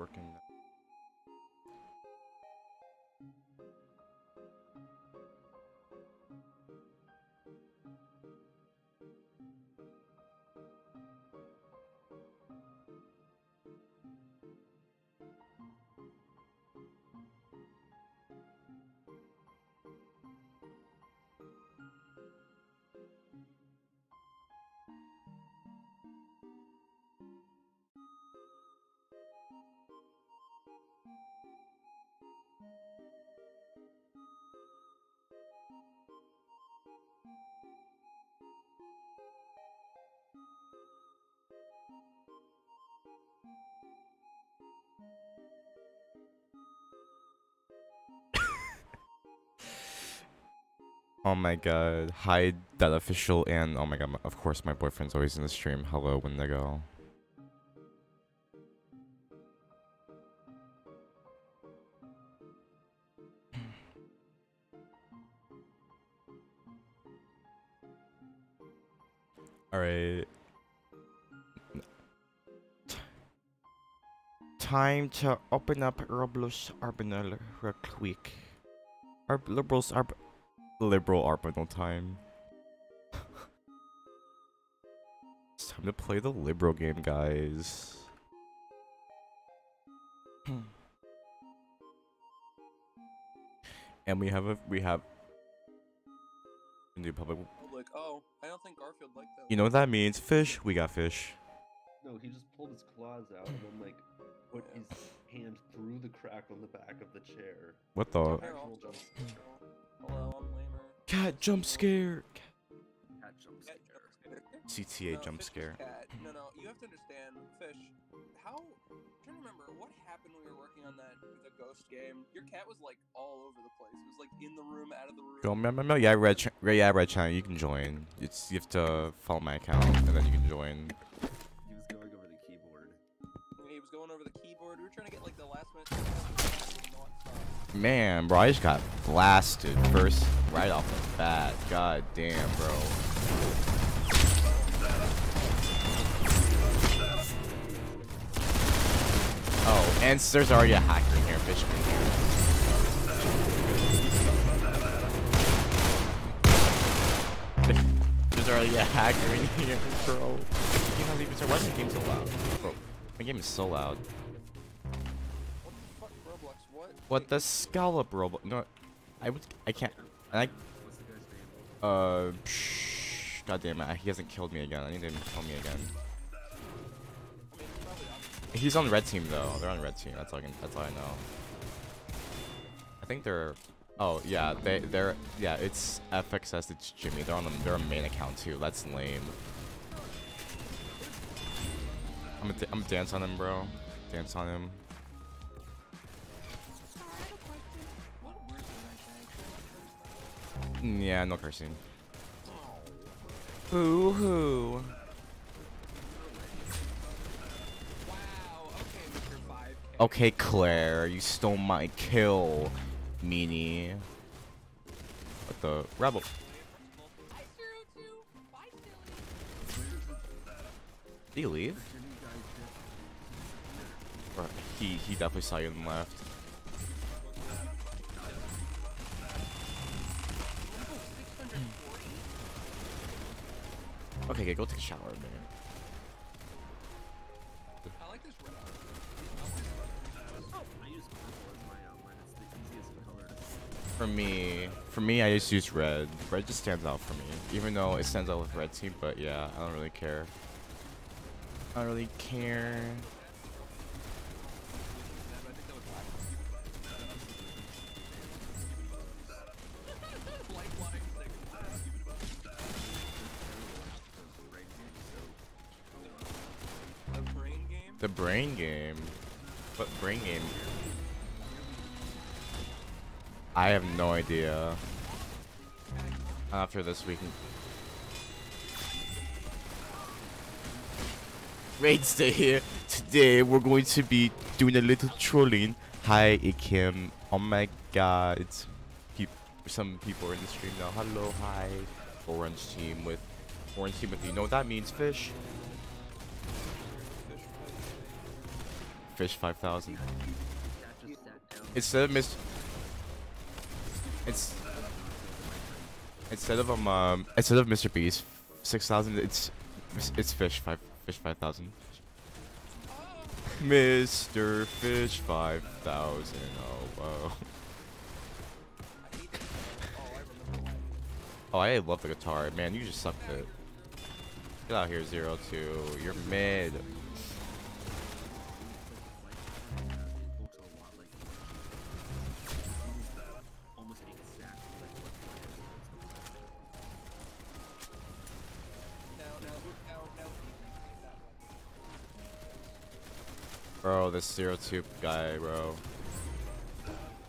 working. Oh my god. Hi, that official, and oh my god, of course my boyfriend's always in the stream. Hello, Wendigo. Alright. Time to open up Roblox Arbinal real quick. Arb liberals Arb liberal Arbinal time. it's time to play the liberal game, guys. Hmm. and we have a we have new public. Like, oh, I don't think Garfield liked that. You know what that means? Fish. We got fish. No, he just pulled his claws out and then like put his hand through the crack on the back of the chair. What the? Here, I'll Actual jump jump scare. Hello, I'm lamer. Cat jump scare. Cat jump scare. CTA No, jump scare. Cat. No, no, you have to understand, Fish. How? I'm trying to remember what happened when we were working on that the ghost game. Your cat was like all over the place. It was like in the room, out of the room. Go, meow, meow, meow. Yeah, red, ch yeah, red channel. You can join. It's you have to follow my account and then you can join. He was going over the keyboard. He was going over the keyboard. We were trying to get like the last minute. Man, bro, I just got blasted first right off the bat. God damn, bro. Oh, and there's already a hacker in here, fish in here. There's already a hacker in here, bro. You can't start. Why is game so loud? Bro, my game is so loud. What? The scallop robot? No, I would. I can't. I. Uh. God damn it! He hasn't killed me again. I need him to kill me again. He's on red team though. They're on red team. That's all. I can, that's all I know. I think they're. Oh yeah, they they're yeah. It's FXS. It's Jimmy. They're on the, their main account too. That's lame. I'm I'm gonna dance on him, bro. Dance on him. Yeah, no cursing. Boo hoo. Okay, Mr. 5K. Okay, Claire, you stole my kill, meanie. What the rebel? Hi, Zero Two. Bye, Silly. Did he leave? Or he he definitely saw you and left. Okay, okay, go take a shower, man. I like this red. I use purple as my outline. It's the easiest color to. For me, for me, I just use red. Red just stands out for me, even though it stands out with red team. But yeah, I don't really care. I don't really care. The brain game. What brain game? I have no idea. After this, we can. Raid stay here. Today, we're going to be doing a little trolling. Hi, Ikim. Oh my god. It's some people are in the stream now. Hello, hi. Orange team with. Orange team with you know what that means, fish? Fish 5000. Cat just sat down. Instead of Mr. It's instead of um, um instead of Mr. Beast 6000, it's it's Fish 5 Fish 5000. Mr. Fish 5000. Oh, that. Oh, I. Love the guitar. Man, you just sucked it. Get out here, Zero Two. You're mid. Bro, this Zero Two guy, bro.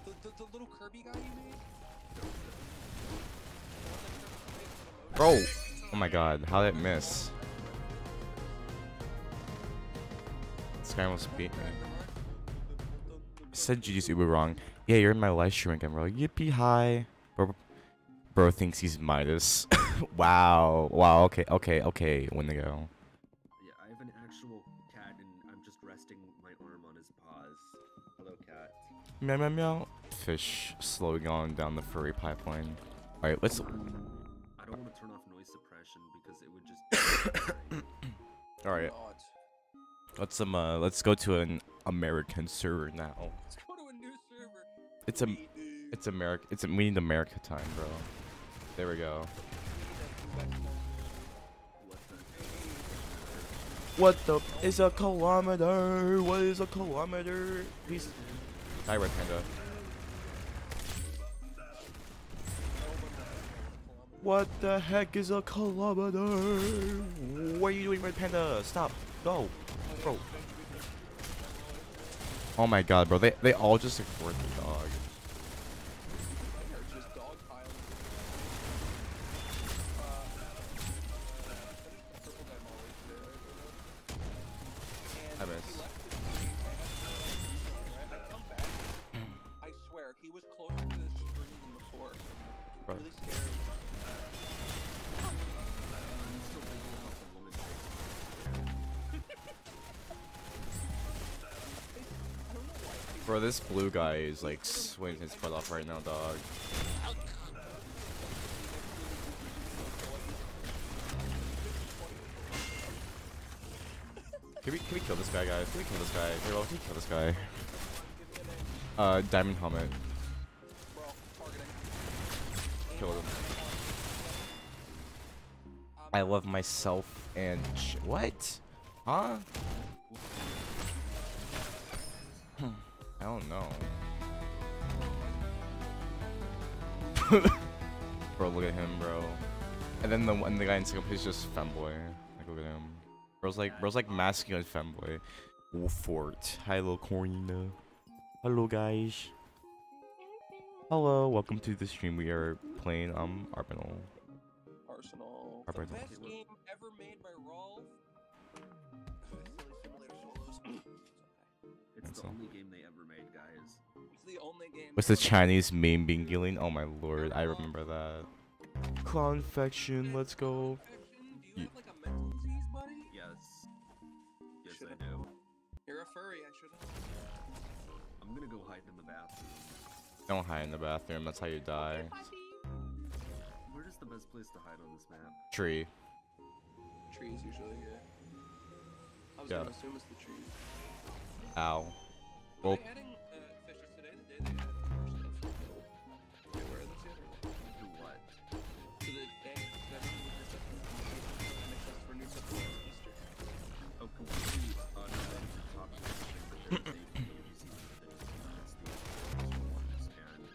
The, the, the little Kirby guy you made? Bro! Oh my god, how did it miss? This guy almost beat me. I said GG's uber wrong. Yeah, you're in my live stream again, bro. Yippee hi. Bro, bro thinks he's Midas. wow. Wow, okay, okay, okay. Wendigo. Yeah, Meow meow meow. Fish slowly going down the furry pipeline. Alright, let's I don't want to turn off noise suppression because it would just. alright. Let's um uh let's go to an American server now. Let's go to a new server. It's a We it's America it's a, we need America time, bro. There we go. what the? What the is a kilometer? What is a kilometer? Please. Hi, Red Panda. What the heck is a kilometer? What are you doing, Red Panda? Stop. Go. Bro. Oh my god, bro. They they all just ignored me, dog. Bro, this blue guy is like swinging his butt off right now, dog. Can we can we kill this guy, guys? Can we kill this guy? Hey, well, can we kill this guy? Uh, diamond helmet. Killed him. I love myself and what? Huh? I don't know. bro, look at him, bro. And then the one the guy in second place is just femboy. Like look at him. Bro's like bro's like masculine femboy. Fort. Hi little Corina. Hello guys. Hello, welcome to the stream. We are playing um Arbinal. Arsenal. Our The Arsenal. best game ever made by ROLVe. Silly Simulator Solos. It's That's the only game they ever made, guys. It's the only game. What's the. Chinese meme being giggling? Oh my lord, I remember that. Clownfection, let's go. Do Ye- you have like a mental disease, buddy? Yes. Yes, Should've- I do. You're a furry, I should have. I'm gonna go hide in the bathroom. Don't hide in the bathroom, that's how you die. Where is the best place to hide on this map? Tree. Trees usually, yeah. I was Yeah. gonna assume it's the trees. Ow. Well-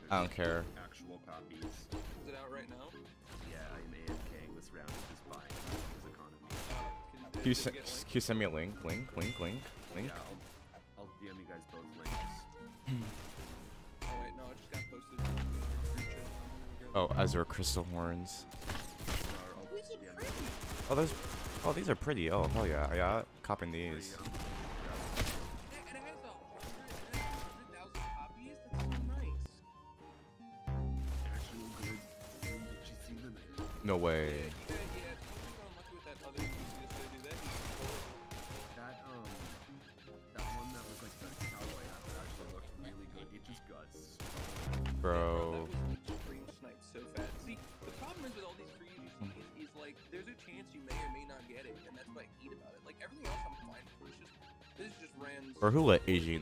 I don't care. Actual copies. Is it out right now? Yeah, I'm AFKing this round just buying his economy. Can you send me a link? Link, link, link, link? Yeah, Oh, Crystal Horns. These are you pretty. Oh, those. Oh, these are pretty. Oh, hell yeah. Yeah, copying these. No um,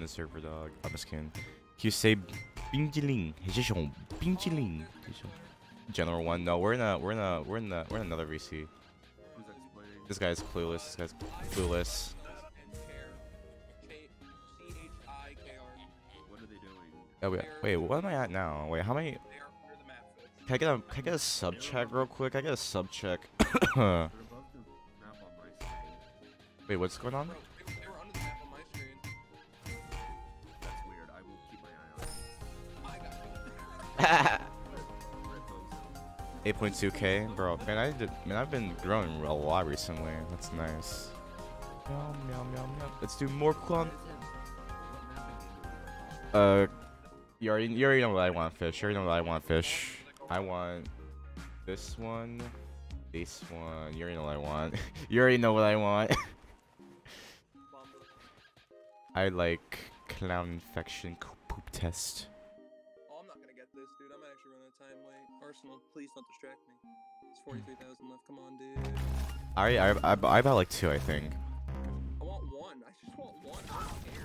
the server, dog? I'm kidding. Can you say Bingjiling? Bingjiling. General one. No, we're a we're a we're in a we're in another VC. This guy's clueless. This guy's clueless. Oh, wait, wait, what am I at now? Wait, how many? Can I get a can I get a sub check real quick? I get a sub check. Wait, what's going on? 8.2k, bro. Man, I did. Man, I've been growing a lot recently. That's nice. Meow, meow, meow, meow. Let's do more clone. Uh, you already, you already know what I want, fish. You already know what I want, fish. I want this one, this one. You already know what I want. you already know what I want. I like clown infection poop test. Arsenal, please don't distract me. It's 43,000 left. Come on, dude. I I, I, I bought like two, I think. I want one. I just want one. I don't care.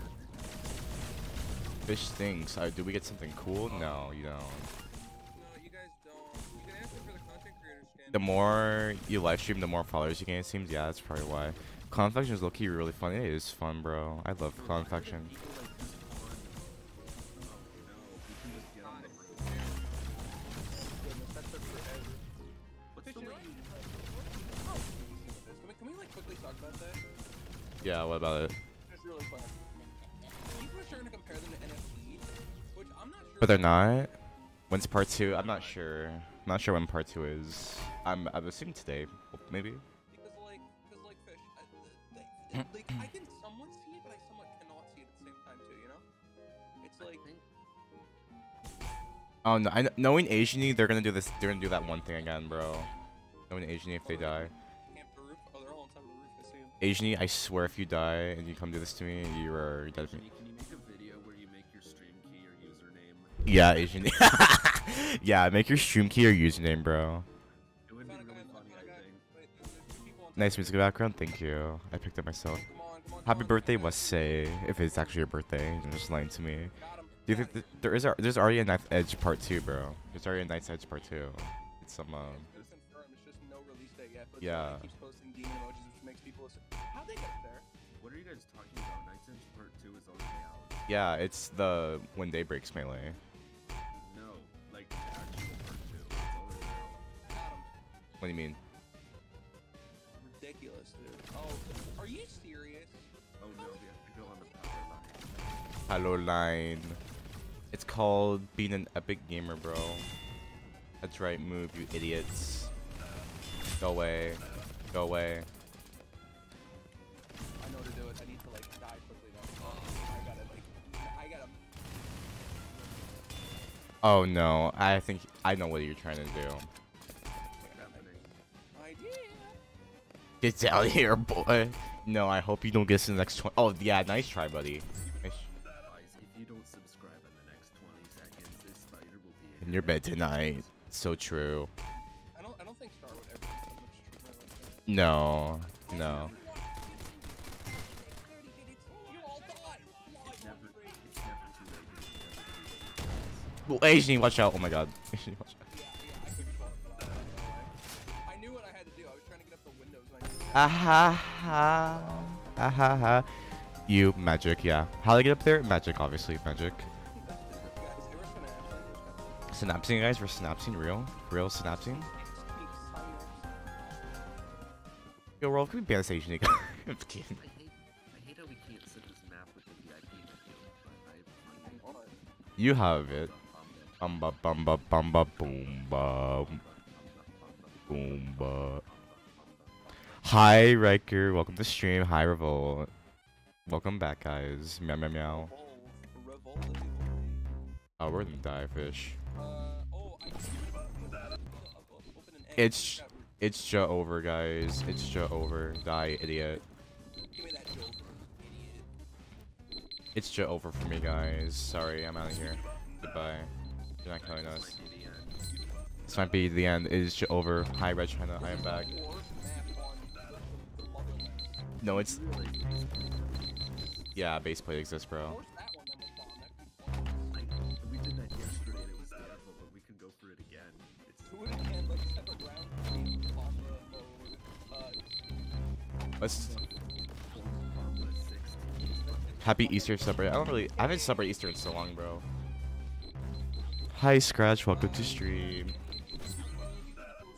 Fish stinks. Uh, do we get something cool? No, you don't. No, you guys don't. You can ask for the content creator skin. The more you live stream, the more followers you gain. It seems. Yeah, that's probably why. Clown Infection is low-key really fun. It is fun, bro. I love Clown Infection. Yeah, what about it? Really quick. People are starting to compare them to NFT, which I'm not sure. But they're not. When's part two? I'm not sure. I'm not sure when part two is. I'm. I'm assuming today, maybe. Because like, because like fish, I, th- th- like I can somewhat see it, but I somewhat cannot see it at the same time too. You know? It's like. Oh no! I, knowing Asian, they're gonna do this. They're gonna do that one thing again, bro. Knowing Asian, if they die. Asian, I swear, if you die and you come do this to me, you are dead. to me. Can you make a video where you make your stream key or username? Yeah, Asian. yeah, make your stream key or username, bro. It would be Found a guy really funny, found a I guy. think. Wait, there's- there's two people on top Nice music background. Thank you. I picked it myself. Come on, come on, Happy birthday, say if it's actually your birthday. You're just lying to me. Do you think th- there is a, there's already a Knife Edge part two, bro? There's already a Knife Edge part two. It's some um. It's been confirmed. It's just no release date yet. But Yeah. What are you guys talking about? Night's Edge Part 2 is already out. Yeah, it's the when day breaks melee. No, like the actual Part 2. It's already out. What do you mean? Ridiculous, dude. Oh, are you serious? Oh no, we have to go on the power line. Hello line. It's called being an epic gamer, bro. That's right, move, you idiots. Go away. Go away. Oh no, I think I know what you're trying to do. Get down here, boy. No, I hope you don't get to the next 20. Oh, yeah, nice try, buddy. Nice. Guys, if you don't subscribe in the next 20 seconds, this spider will be In your bed tonight. So true. No, don't. Well, Asian, watch out. Oh my god. Asian, watch out. Yeah, yeah. I couldn't call it, but I, I, I knew what I had to do. I was trying to get up the windows. And I knew Ah ha ha. Ah ha ha. You, magic, yeah. How do I get up there? Magic, obviously, magic. Guys, they were gonna Synapsing, guys, for synapsing, real? Real synapsing? Yo, ROLVe, can we ban this Asian nigga? I'm kidding. I hate, I hate how we can't sit this map with the VIP menu, but I have fun. You have it. Um, Bumba bumba bumba boom bum boom ba. Hi Riker, welcome to stream. Hi Revolt. Welcome back guys. Meow meow meow. Oh, we're gonna die fish. It's it's ja over guys. It's ja over. Die idiot. It's ja over for me guys. Sorry, I'm out of here. Goodbye. You're not killing us. might be the end. This might be the end. It is over. Hi, Red China. I am back. No, it's yeah. Base plate exists, bro. Let's happy Easter celebrate. I don't really. I haven't celebrated Easter in so long, bro. Hi, Scratch. Welcome to stream. who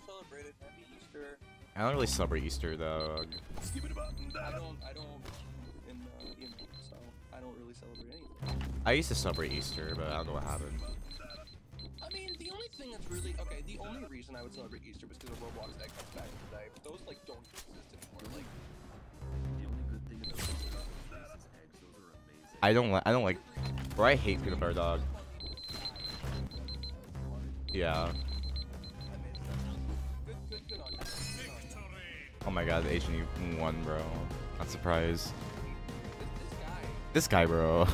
celebrated Happy Easter? I don't really celebrate Easter though. I don't, I don't, in, uh, you know, so I don't really celebrate anything. I used to celebrate Easter, but I don't know what happened. I mean, the only thing that's really okay. The only reason I would celebrate Easter was because of Roblox egg comes back today. But those like don't exist anymore. Like, The only good thing about this is eggs. Those are amazing. I don't like. I don't like. Bro, I hate peanut butter dog. You. Oh my god, the Asian won, bro. Not surprised. This, this guy. Bro.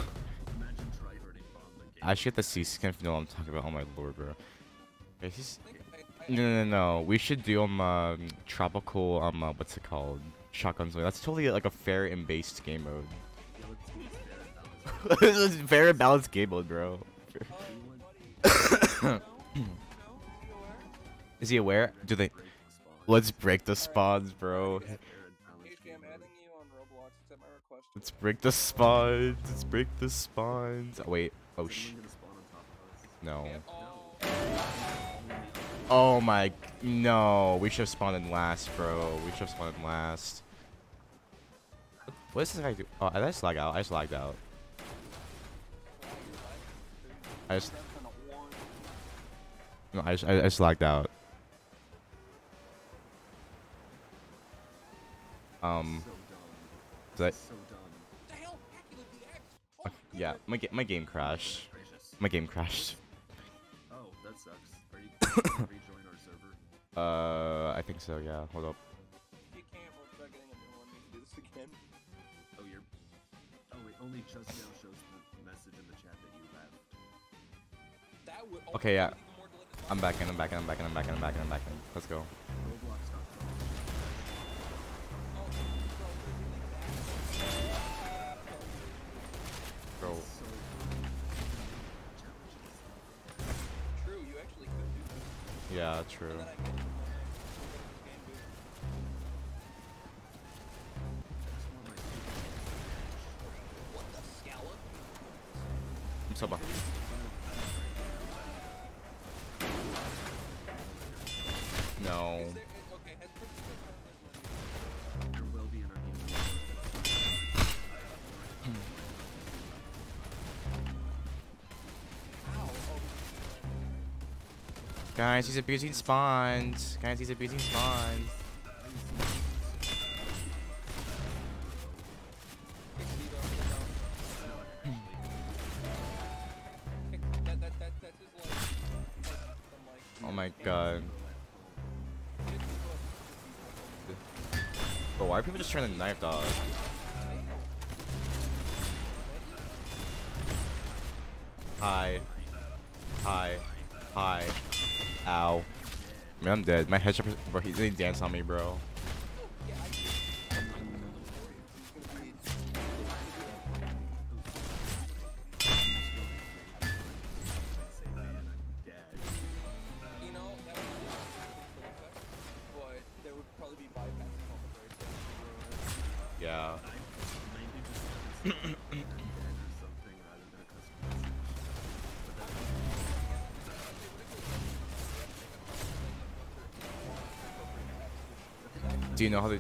Imagine tryharding bomb the game. I should get the C skin if you know what I'm talking about. Oh my lord, bro. Okay, he's... I think I, I, No, no, no. We should do um, um tropical um uh, what's it called? Shotguns. That's totally like a fair and based game mode. Yeah, let's do this fair and balanced. this is fair and balanced game mode, bro. Is he aware? Do they? Let's break the spawns, bro. Let's break the spawns. Let's break the spawns. Oh, wait. Oh sh. No. Oh, Oh my. No. We should have spawned in last, bro. We should have spawned in last. What does this guy do? Oh, I just lagged out. I just lagged out. I just. No, I just, I, I just lagged out. Um, So dumb. that, So dumb. the hell? Hackula DX? Oh, yeah, my, ga- my game crashed. My game crashed. Oh, that sucks. Are you gonna rejoin our server? Uh, I think so, yeah. Hold up. You can't. We're try getting a new one. We do this again. Oh, you're. Oh, it only just now shows the message in the chat that you left. That would. Okay, yeah. I'm back in, I'm back in, I'm back in, I'm back in, I'm back in, I'm back in. Let's go. Bro, Bro. really bad. So oh, Guys, he's abusing spawns. Guys, he's abusing spawns. Trying to knife dog? Hi. Hi. Hi. Ow. Man, I'm dead. My headshot, bro, he didn't dance on me, bro. You know how to?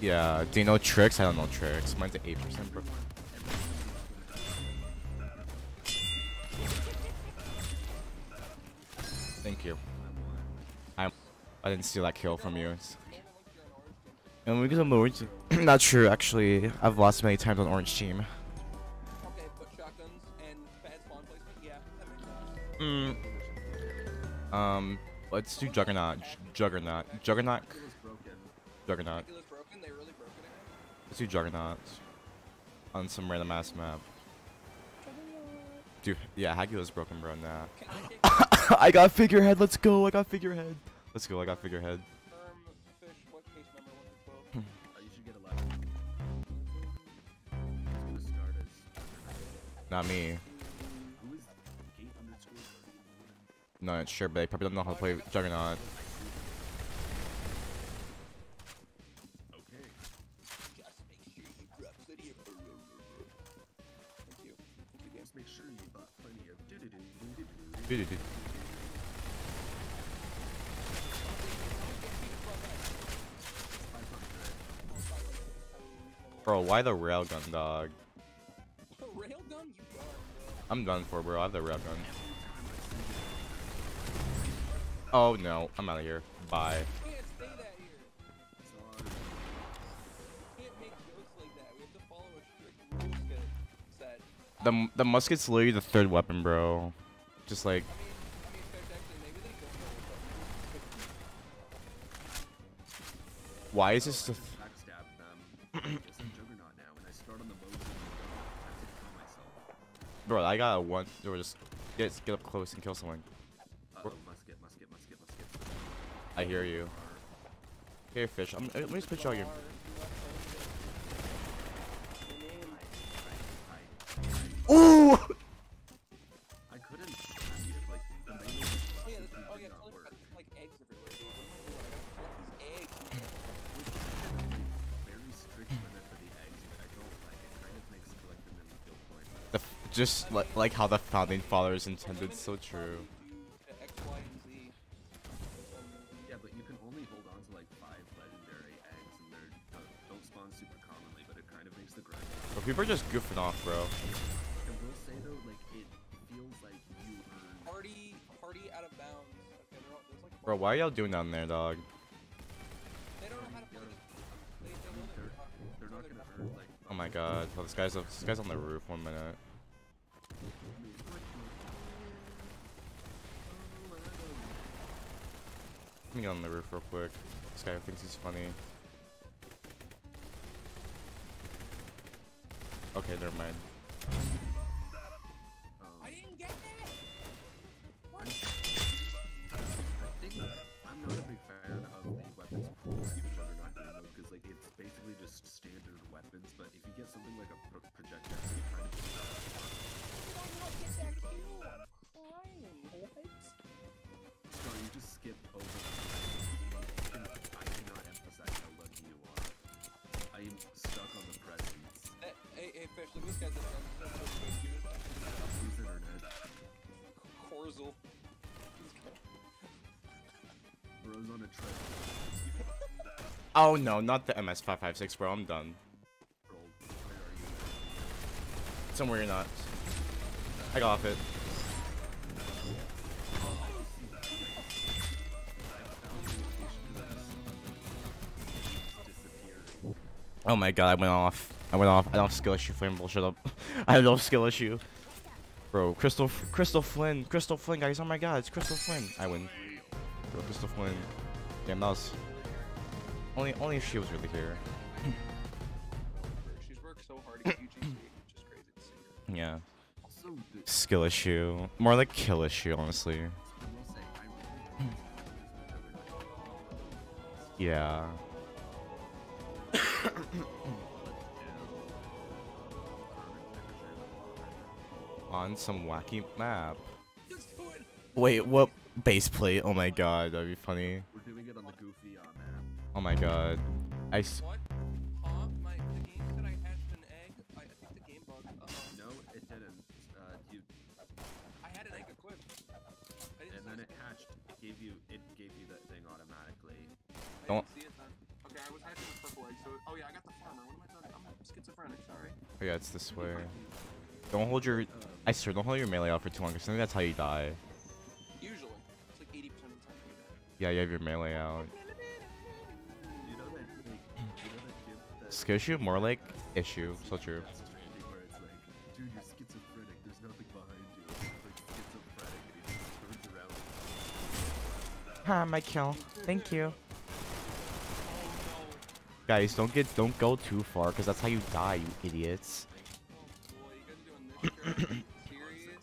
Yeah. Do you know tricks? I don't know tricks. Mine's at eight percent, bro. Thank you. I'm. I didn't steal that kill from you. It's- And we get on the orange. team. Not true, actually. I've lost many times on orange team. Okay, but shotguns and bad spawn placement, yeah, that makes sense. Mm. Um. Let's do Juggernaut. J- Juggernaut. Juggernaut. Dracula's broken. Juggernaut. Dracula's broken. They really broke it again. Let's do Juggernaut. On some random ass map. Dude, yeah, Hackula's broken, bro. Nah. I I got figurehead. Let's go. I got figurehead. Let's go. I got figurehead. Not me. No, it's sure, but they probably don't know how to play Juggernaut. Bro, why the railgun, dog? I'm done for, bro. I have the railgun. Oh no, I'm out of here. Bye. The the musket's literally the third weapon, bro. Just like why is this the bro? I got a one. Or just get get up close and kill someone. Uh-oh, musket, musket, musket, musket. I hear you. Here, fish. I'm, let me just pitch all your. Li- like how the founding fathers intended. So true. X, Y. Yeah, but you can only hold on to like five legendary eggs, and they're don't, don't spawn super commonly, but it kind of makes the grind. But people are just goofing off, bro. I will say though, like it feels like you earn. Party, party out of bounds. Okay, all, like. Bro, why are y'all doing down there, dog? They don't know how to play this. They, they know that They're, we're talking. they're not so gonna they're earn like. Oh my god. Oh, this guy's this guy's on the roof. One minute. Let me get on the roof real quick. This guy thinks he's funny. Okay, never mind. Oh no, not the MS556, bro. I'm done. Somewhere you're not. I got off it. Oh my god, I went off. I went off. I don't skill issue, Flammable. Shut up. I have no skill issue. Bro, Crystal Crystal Flynn. Crystal Flynn, guys. Oh my god, it's Crystal Flynn. I win. Bro, Crystal Flynn. Damn, that was... Only, only if she was really here. She's worked so hard to get UGC. It's just crazy to see. Yeah. Also, Skill issue. More like kill issue, honestly. I will say, I really Yeah. On some wacky map. Just do it. Wait, what? Base plate? Oh my god, that'd be funny. Oh my god. I s- What? Huh? My, the game said I hatched an egg. I, I think the game bugged. Uh, No, it didn't. Uh, you, I had an egg equipped. I didn't and then it hatched. It gave you. It gave you that thing automatically. I Don't- didn't see it then. Okay, I was hatching a purple egg, so oh yeah, I got the farmer. What am I doing? I'm schizophrenic. Sorry. Oh yeah, it's this way. Don't hold your. I swear, don't hold your melee out for too long, because I think that's how you die. Usually, it's like 80% of the time you die. Yeah, you have your melee out. Skill issue? More like issue. So true. Death Stranding where it's like, dude, you're schizophrenic. There's nothing behind you. It's like schizophrenic, and he just turns around. Ah, my kill. Thank you. Guys, don't get don't go too far, cause that's how you die, you idiots. Oh boy, you guys are doing this shit? Serious?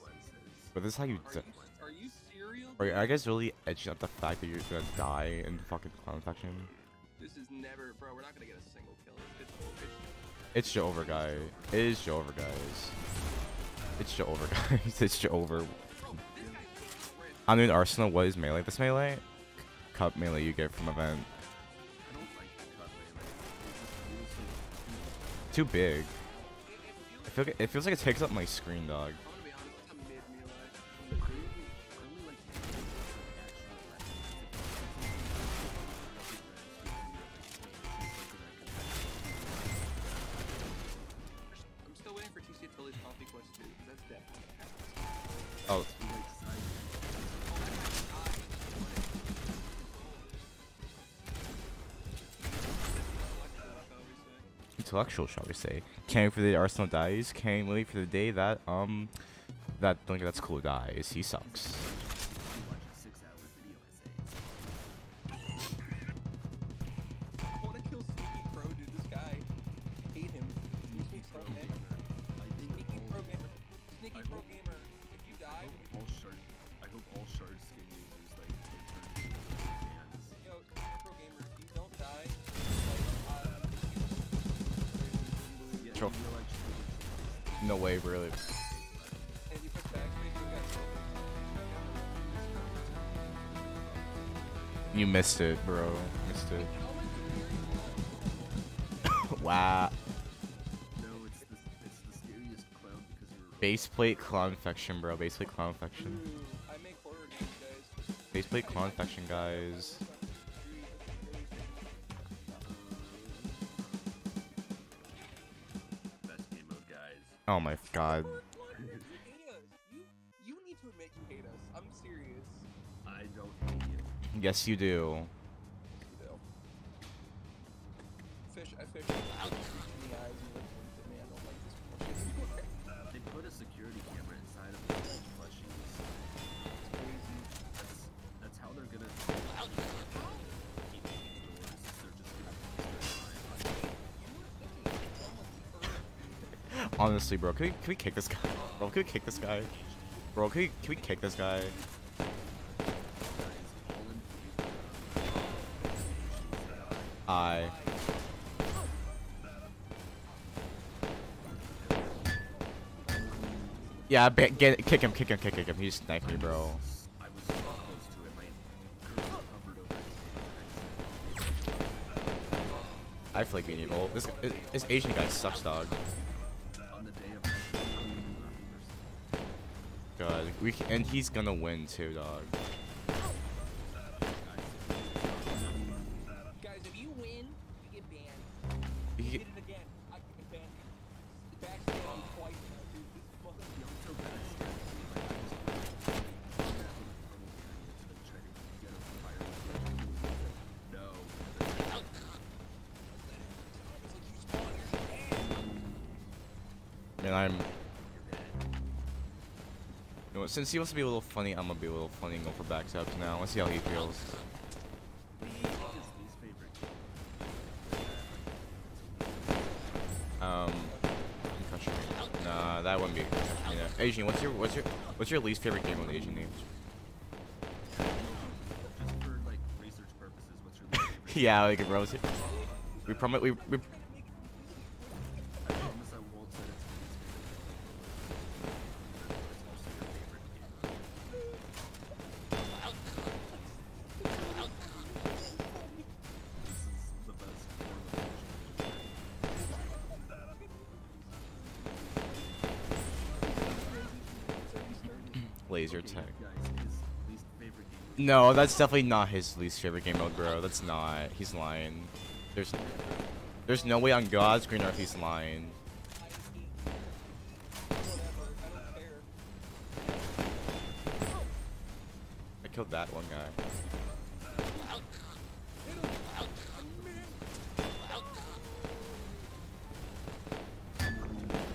But this is how you. Are you, are you serial? Are you, are you guys really edging up the fact that you're gonna die in the fucking clown infection? This is never, bro. We're not gonna get a single kill. It's, it's, It's Joe over, guy. It is Joe over, guys. It's Joe over, guys. It's Joe over. I mean, Arsenal, what is melee? This melee? Cup melee you get from event. Too big. I feel like, it feels like it takes up my screen, dog. Shall we say? Can't wait for the Arsenal dies. Can't wait for the day that um that don't think that's cool dies. He sucks. Missed it, bro. Missed it. wow. No, it's the it's the scariest clown because you're Base plate clown infection, bro. Base plate clown infection. I make horror games, guys. Base plate clown infection, guys. best game mode, guys. Oh my god. Yes, you do. You do. Fish, I fish. in the eyes and look at me. I don't like this bullshit. They put a security camera inside of the plushies. That's that's how they're gonna keep these doors. They're just gonna keep their eye on Honestly, bro, can we, can we kick this guy? Bro, can we kick this guy? Bro, can we, can we kick this guy? guys. All I. Yeah, get kick him, kick him, kick him, kick him. He just sniped me, bro. I feel like being evil. This this Asian guy sucks, dog. God, we and he's gonna win too, dog. Since he wants to be a little funny, I'm gonna be a little funny and go for backstabs now. Let's see how he feels. His least favorite Um, concussion. Nah, that wouldn't be a concussion. Yeah. Asian, what's your what's your what's your least favorite game on the Asian names? Just for like research purposes, what's your least favorite? yeah, like bro. We promise we, we laser Okay, tag. Guys, his least favorite game. No, that's definitely not his least favorite game mode, bro. That's not. He's lying. There's there's no way on God's green earth he's lying. I killed that one guy.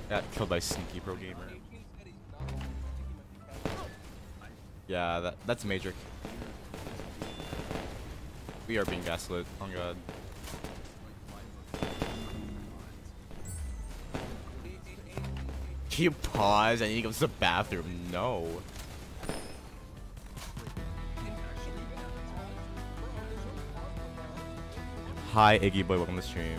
Got killed by Sneaky Pro Gamer. Yeah, that that's major. We are being gaslit. Oh god. Can you pause? I need to go to the bathroom. No. Hi, Iggy Boy. Welcome to the stream.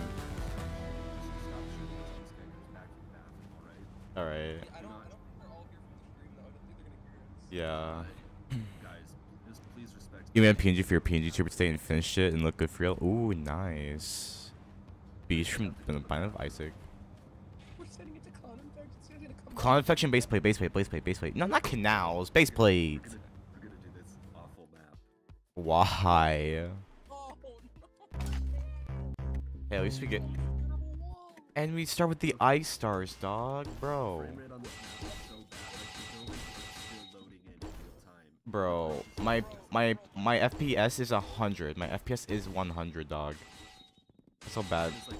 You made PNG for your PNG tuber today and finished it and look good for real. Ooh, nice. Beast from the Binding of Isaac. We're sending it to Clown Infect. It's Clown infection, base plate, base plate, base plate, base plate. No, not canals, base We're plate. gonna, we're gonna do this awful map. Why? Oh no! Hey, at least we get. And we start with the ice stars, dog, bro. Bro, my my my FPS is a 100. My FPS is 100, dog. That's so bad. Like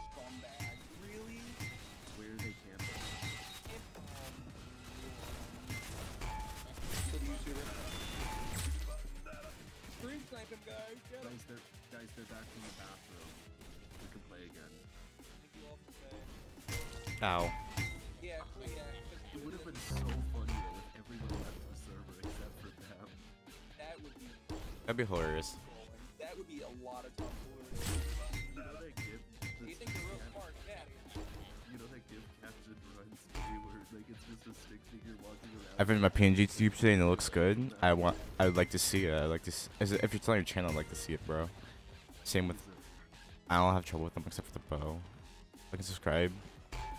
snipe him, guys. Get him. Guys, they're guys, they're back in the bathroom. We can play again. Thank you all for saying. Ow. Yeah, well, yeah. 'cause It would have been so funny though if everyone left the server except for them. That would be That'd be hilarious. That would be a lot of tomfoolery. I've been my PNG tube today and it looks good. I want. I would like to see it. I like to. s as if you're telling your channel, I'd like to see it, bro. Same with. I don't have trouble with them except for the bow. Like and subscribe.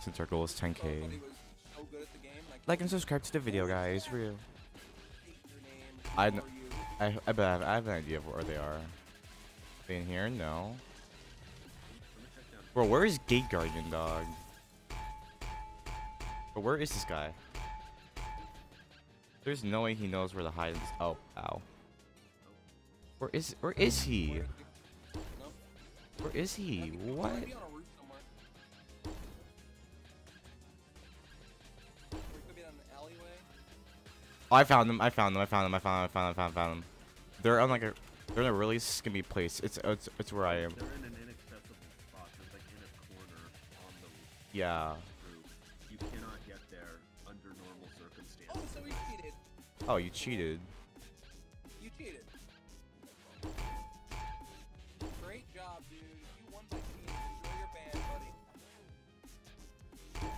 Since our goal is 10k. Somebody was so good at the game. Like, and subscribe to the video, guys. Real. I Who kn- are you? I I bet I have, I have an idea of where they are. They in here? No. Bro, where is Gate Guardian, dog? But where is this guy? There's no way he knows where the hide is. Oh, ow. Where is where is he? Where is he? I What? might be on a roof somewhere. Or he could be on an alleyway. Oh, I found them. I found them. I found them. I found them. I found them. I found, found them. They're on like a they're in a really skimmy place. It's it's it's where I am. They're Oh, you cheated. You cheated. Great job, dude. You won by cheating. Enjoy your band, buddy.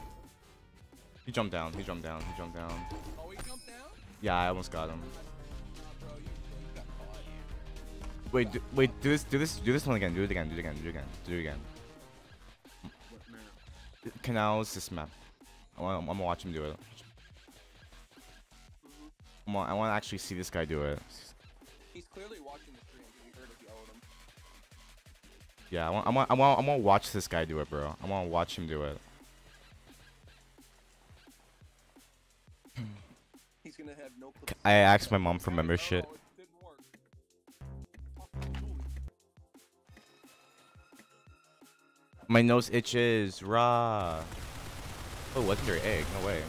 He jumped down. He jumped down. He jumped down. Oh, he jumped down? Yeah, I almost got him. Nah, bro, you, you got caught. Wait, do, wait, do this, do this, do this one again. Do it again. Do it again. Do it again. Do it again. What map? Canals this map. I want, I'm gonna watch him do it. I want, I want to actually see this guy do it. He's clearly watching the stream heard us yell at him. Yeah, I want, I want, I want, I want to watch this guy do it, bro. I want to watch him do it. He's gonna have no. I asked my mom for membership. Oh, it didn't work. Fucking fool. My nose itches. Rah. Oh, legendary egg. No way.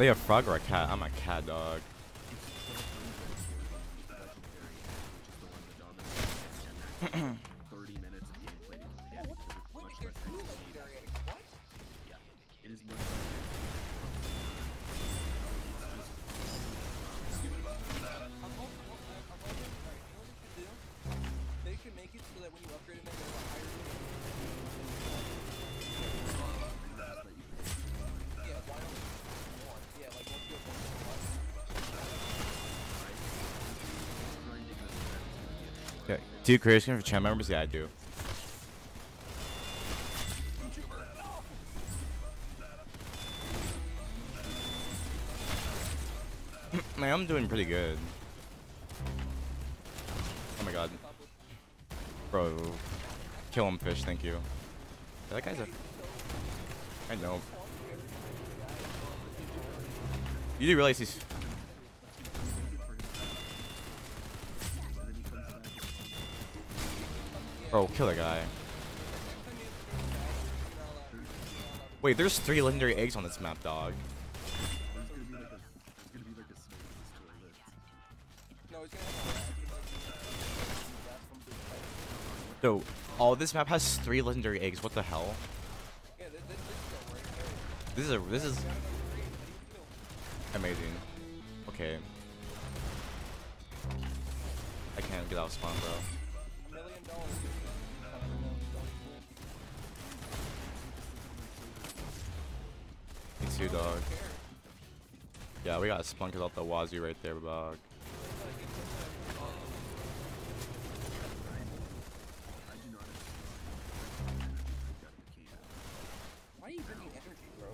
Are they a frog or a cat? I'm a cat dog. two career for channel members? Yeah, I do. Man, I'm doing pretty good. Oh my god. Bro. Kill him, fish, thank you. That guy's a... I know. You do realize he's Bro, kill a guy. Wait, there's three legendary eggs on this map, dog. So, oh, this map has three legendary eggs. What the hell? This is a, this is amazing. Okay. I can't get out of spawn, bro. too, dog. Yeah, we got spunked off the Wazi right there, dog. Why are you bringing energy, bro?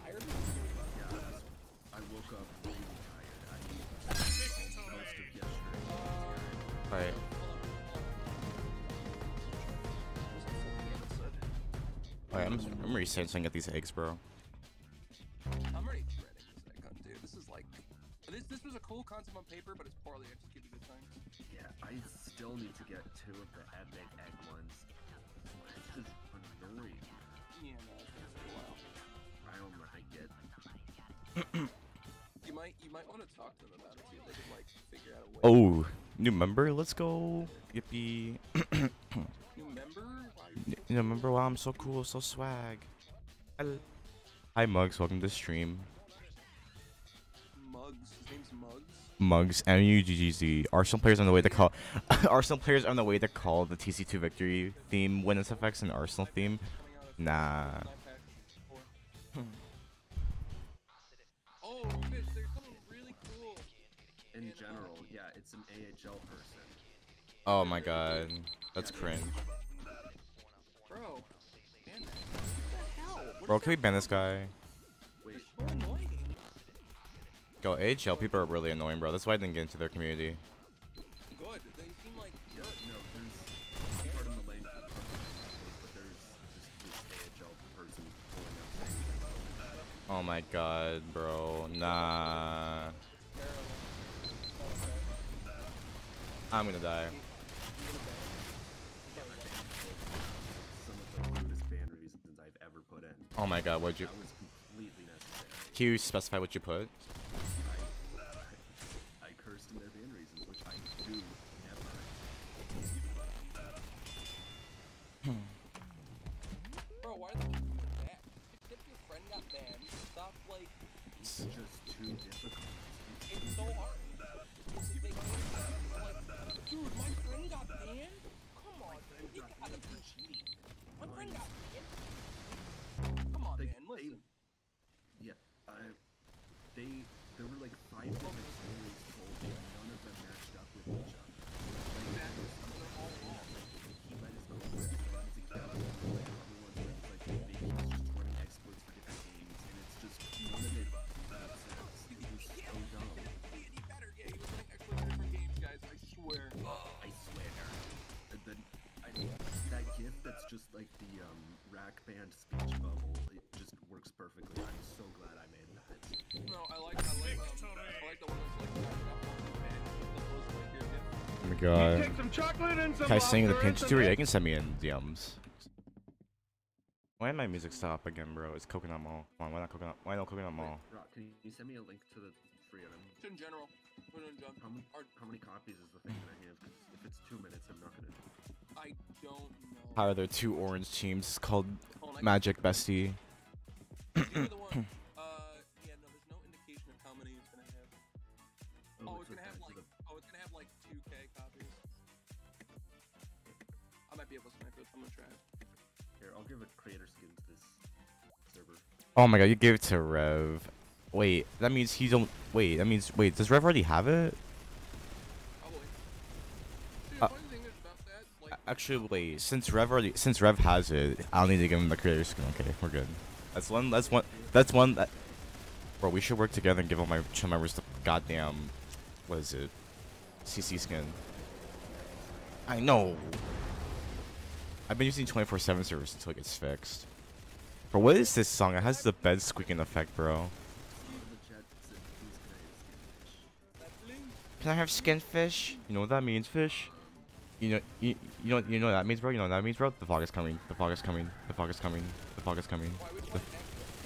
What, are you tired? I woke up really tired. I need most of yesterday. Alright. Right, I'm, I'm resetting so I these eggs, bro. let's go. Yippee. remember? You remember why I'm so cool, so swag. Hi, Mugs. Welcome to the stream. Mugs. His name's Mugs. Mugs. M U G G Z. Arsenal players on the way to call. Arsenal players on the way to call the TC2 victory theme. When Witness effects an Arsenal theme. Nah. Oh my god. That's cringe. Bro, Bro can we ban this guy? Go AHL people are really annoying, bro. That's why I didn't get into their community. Oh my god, bro. Nah. I'm gonna die. Oh my god, what'd you... you specify what you put. perfectly. I'm so glad I made that. No, I like, I like, um, I like the one that's like Oh my god. Can I sing the pinch too? Yeah, you can send me in DMs. Why did my music stop again, bro? It's Coconut Mall. Why not Coconut? Why not Coconut Mall? Wait, Rock, can you send me a link to the free item? It's in general. How many, how many copies is the thing that I have? If it's two minutes, I'm not gonna do it. I don't know. How are there two orange teams? It's called Magic Bestie. Oh, it's gonna have like. Oh, it's gonna have like 2k copies. I might be able to snipe it. I'm gonna try Here, I'll give a creator skin to this server. Oh my god, you gave it to Rev. Wait, that means he don't. Wait, that means. Wait, does Rev already have it? Dude, Uh, funny thing is about that, like, Actually, wait. Since Rev already, since Rev has it, I don't need to give him the creator skin. Okay, we're good. That's one. That's one. That's one. That, bro, we should work together and give all my chum members the goddamn. What is it? CC skin. I know. I've been using 24/7 service until it gets fixed. Bro, what is this song? It has the bed squeaking effect, bro. Can I have skin fish? You know what that means, fish? You know, you, you know, you know what that means, bro. You know what that means, bro. The fog is coming. The fog is coming. The fog is coming. The fog is coming. Why would you The,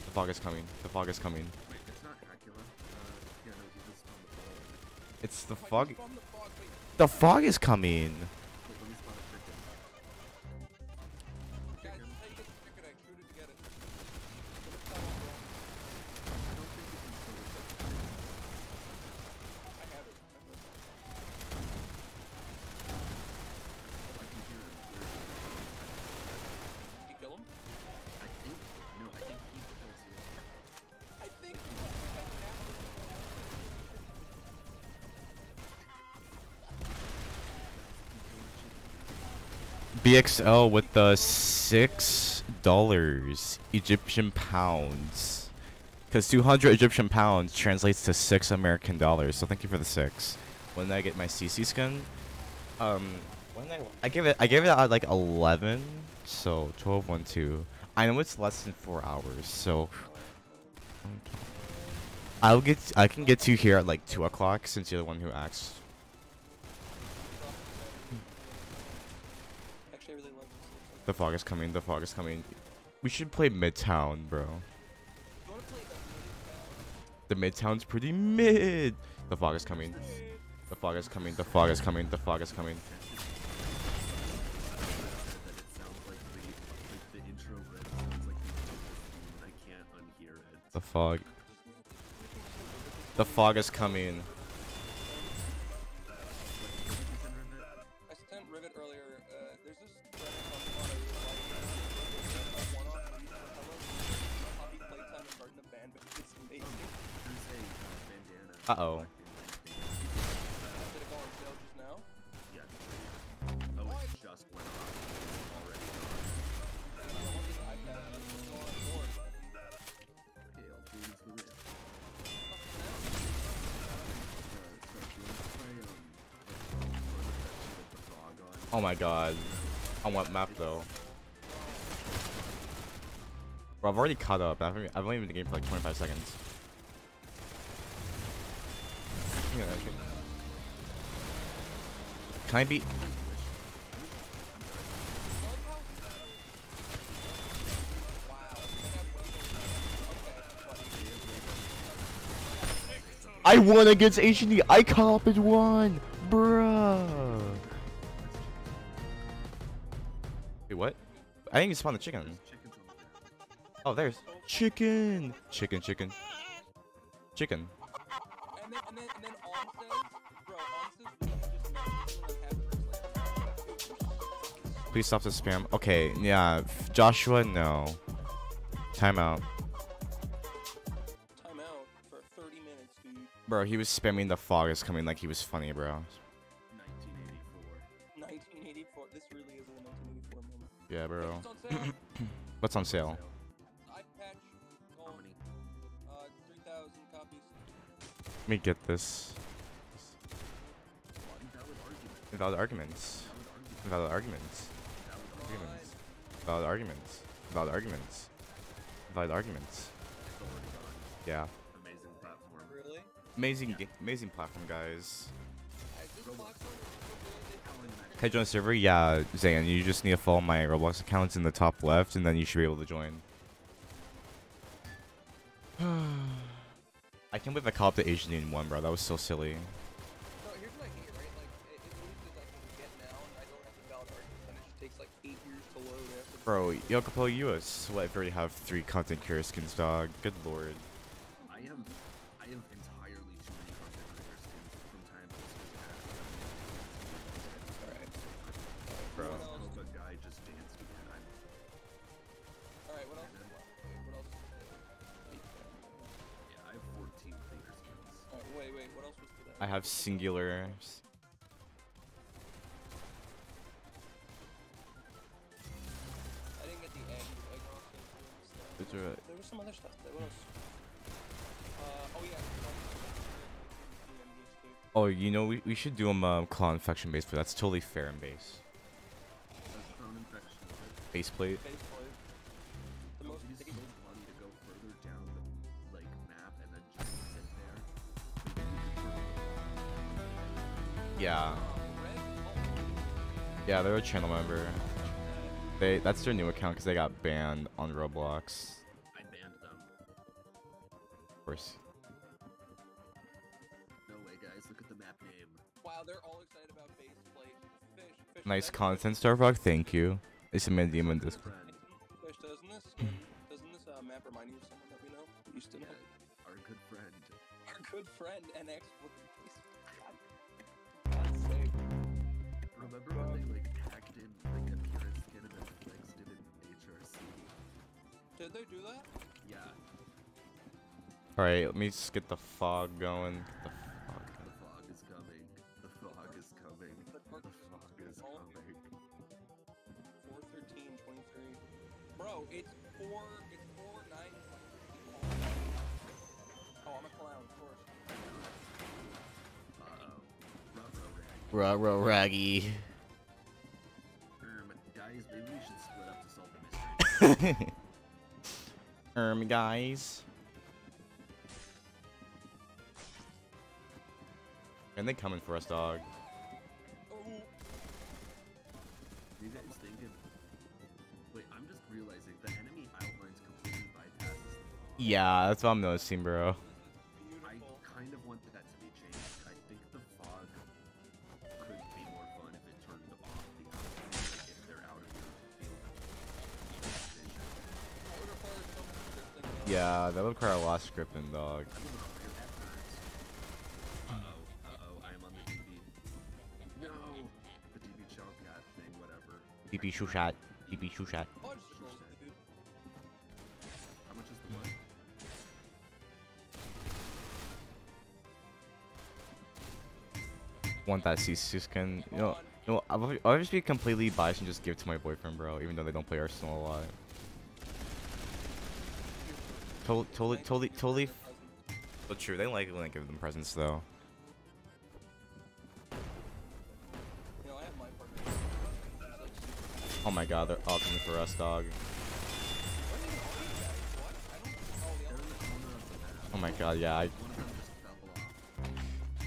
the fog is coming. The fog is coming. Wait, it's not Hackula. Uh, yeah, no, he just on the phone. It's the fog. just from the fog, wait, The fog is coming. BXL with the six dollars Egyptian pounds. Because 200 Egyptian pounds translates to six American dollars. So thank you for the six. When did I get my CC skin? Um, when did I, I gave it, I gave it at like 11. So 12, 1, 2. I know it's less than four hours. So I'll get, I can get to here at like two o'clock since you're the one who asked. Actually, I really love this. The fog is coming. The fog is coming. We should play Midtown, bro. The Midtown's pretty mid. The fog is coming. The fog is coming. The fog is coming. The fog is coming. The fog. The fog is coming. Rift. Oh my god. On what map though? Bro, I've already caught up. I've only been in the game for like 25 seconds. I can- I beat? I won against HD. I up and won, bruh. Wait, what? I didn't even spawn the chicken. Oh, there's chicken. Chicken, chicken, chicken. Please stop the spam. Okay, yeah, Joshua, no. Timeout. Time out for 30 minutes, dude. Bro, he was spamming the fog is coming like he was funny, bro. 1984. 1984. This really is a 1984 moment. Yeah, bro. It's on sale. What's on sale? Patch. Gold. Uh, 3,000. Let me get this. Invalid argument. Without arguments. Invalid argument. Arguments. Arguments. Fine. arguments. Without arguments. Without arguments. Yeah. Amazing platform. Really? Amazing, ga- amazing platform, guys. Can I join the server? Yeah, Zayn, you just need to follow my Roblox accounts in the top left, and then you should be able to join. I can't believe I called up the Asian in one, bro. That was so silly. Bro, yo, Capo, you a sweat if you already have three content cure skins, dog. Good lord. I am, I have entirely too many content creator skins from time to Alright. Bro. What else? guy just danced again. I'm, Alright, what else? What else? yeah, I have 14 creator skins. Alright, wait, wait, what else was today? I have singular. Too and stuff. There was some other stuff. There. What else? Uh, oh yeah. Oh, you know, we, we should do them um, claw infection base, but that's totally fair and base. That's clown infection. But Base plate. Faceplate. The most it is so funny to go further down the like map and then just sit there. Yeah. Red? Oh, Yeah, they're a channel member. They That's their new account because they got banned on Roblox. I banned them. Of course. No way, guys. Look at the map name. Wow, they're all excited about faceplate. Fish, fish. Nice content, Starbuck. Thank you. It's a man demon Discord. Fish, doesn't this doesn't this uh, map remind you of someone that we know? We used to know. Yeah, our good friend. Our good friend and ex with God, God's sake. Remember when they like packed in like appearance Did they do that? Yeah, Alright, let me just get the fog going. Get the fog the fog is coming. The fog is coming. The The fog is coming. 413, 23. Bro, it's 4, it's 4, 9, 23. Oh, I'm a clown, of course. Uh-oh. Ruh-roh rag. Ruh raggy. Um, guys, maybe we should split up to solve the mystery. um, guys. And they coming for us, dog. Oh, you guys thinking? Wait, I'm just realizing the enemy outlines completely bypasses. Yeah, that's what I'm noticing, bro. Yeah, that would require a lot of scripting, dog. I'm gonna fire that first. Uh-oh, uh-oh, I am on the DB. No! The DB chomp thing, whatever. DP shoe shot. DP shoe shot. Oh, I just rolled it, dude. How much is the what? Want that CC skin? You know, you know, I'll, I'll just be completely biased and just give it to my boyfriend, bro. Even though they don't play Arsenal a lot. Totally, totally, totally. But true, they like when I give them presents though. Oh my god, they're all coming for us, dog. Oh my god, yeah, I...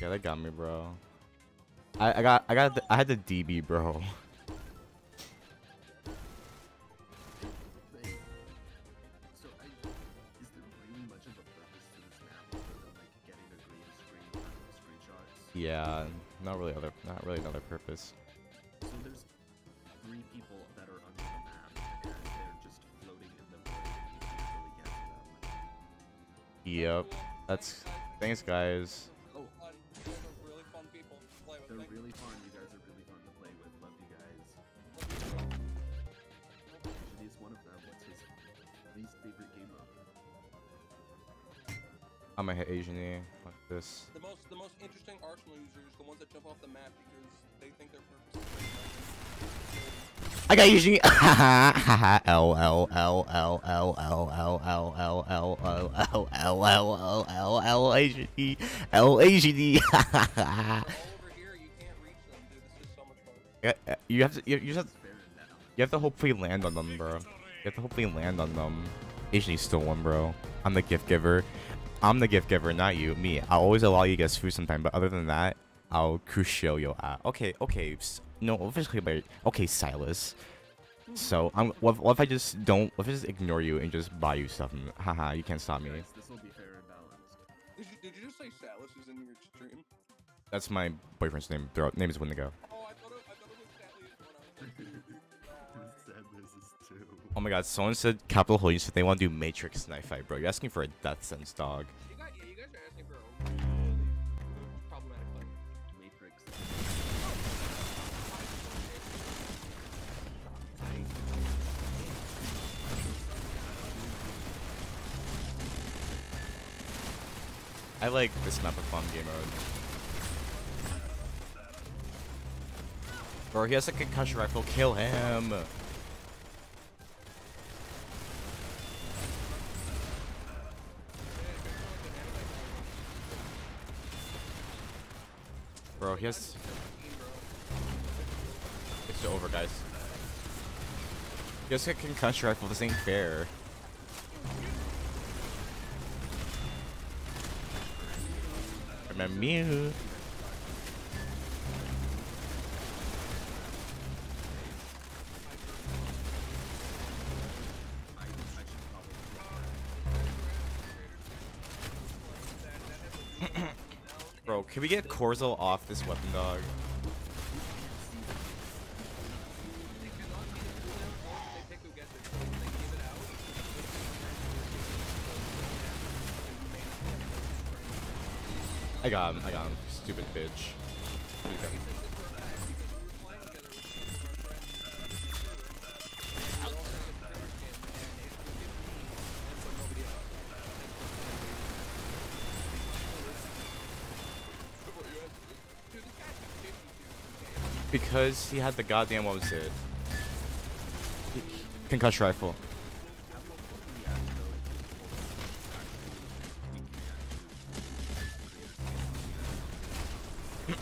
Yeah, they got me, bro. I, I got, I got, the, I had the DB, bro. Yeah, not really other, not really another purpose. So there's three people that are under the map and they're just floating in the void and you can't really get to them. Yep. That's, thanks, guys. Oh, fun. You guys are really fun people to play with. they're really fun. You guys are really fun to play with. Love you guys. Usually is one of them. What's his least favorite game mode? I'm gonna hit Asian E like this. The most, the most interesting Arsenal users, the ones that jump off the map because they think their purpose is I got Asian E. L L L L L L L L L L L L L L L L Asian E. L Asian E. They're all over here, you can't reach them, dude. This is so much fun. Yeah, You have to, you, you just have, It's fair in that. you have to hopefully land on them, bro. You have to hopefully land on them. Asian E still one, bro. I'm the gift giver. I'm the gift giver, not you. Me. I'll always allow you guys food sometime, but other than that, I'll crucial your ass. Okay, okay. No, officially, but okay, Silas. So I'm. What, what if I just don't? What if I just ignore you and just buy you stuff? and- Haha, you can't stop me. Guys, this will be fair and balanced. Did you, did you just say Salas is in your stream? That's my boyfriend's name. Name is Wendigo. Oh my god, someone said Capital Holdings said they want to do Matrix knife fight, bro. You're asking for a death sentence, dog. You guys, you guys are asking for a problematic thing. Matrix. I like this map of fun game mode. Bro, he has a concussion rifle. Kill him. Bro, he has. It's over, guys. He has a concussion rifle. This ain't fair. Remember me? Can we get Corzo off this weapon, dog? I got him. I got him. Stupid bitch. Because he had the goddamn what was it? Concussion rifle.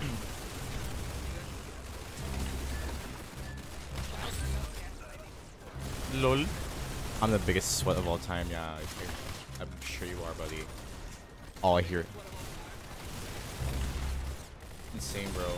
Lol. I'm the biggest sweat of all time. Yeah, I'm sure you are, buddy. Oh, I hear it. Insane, bro.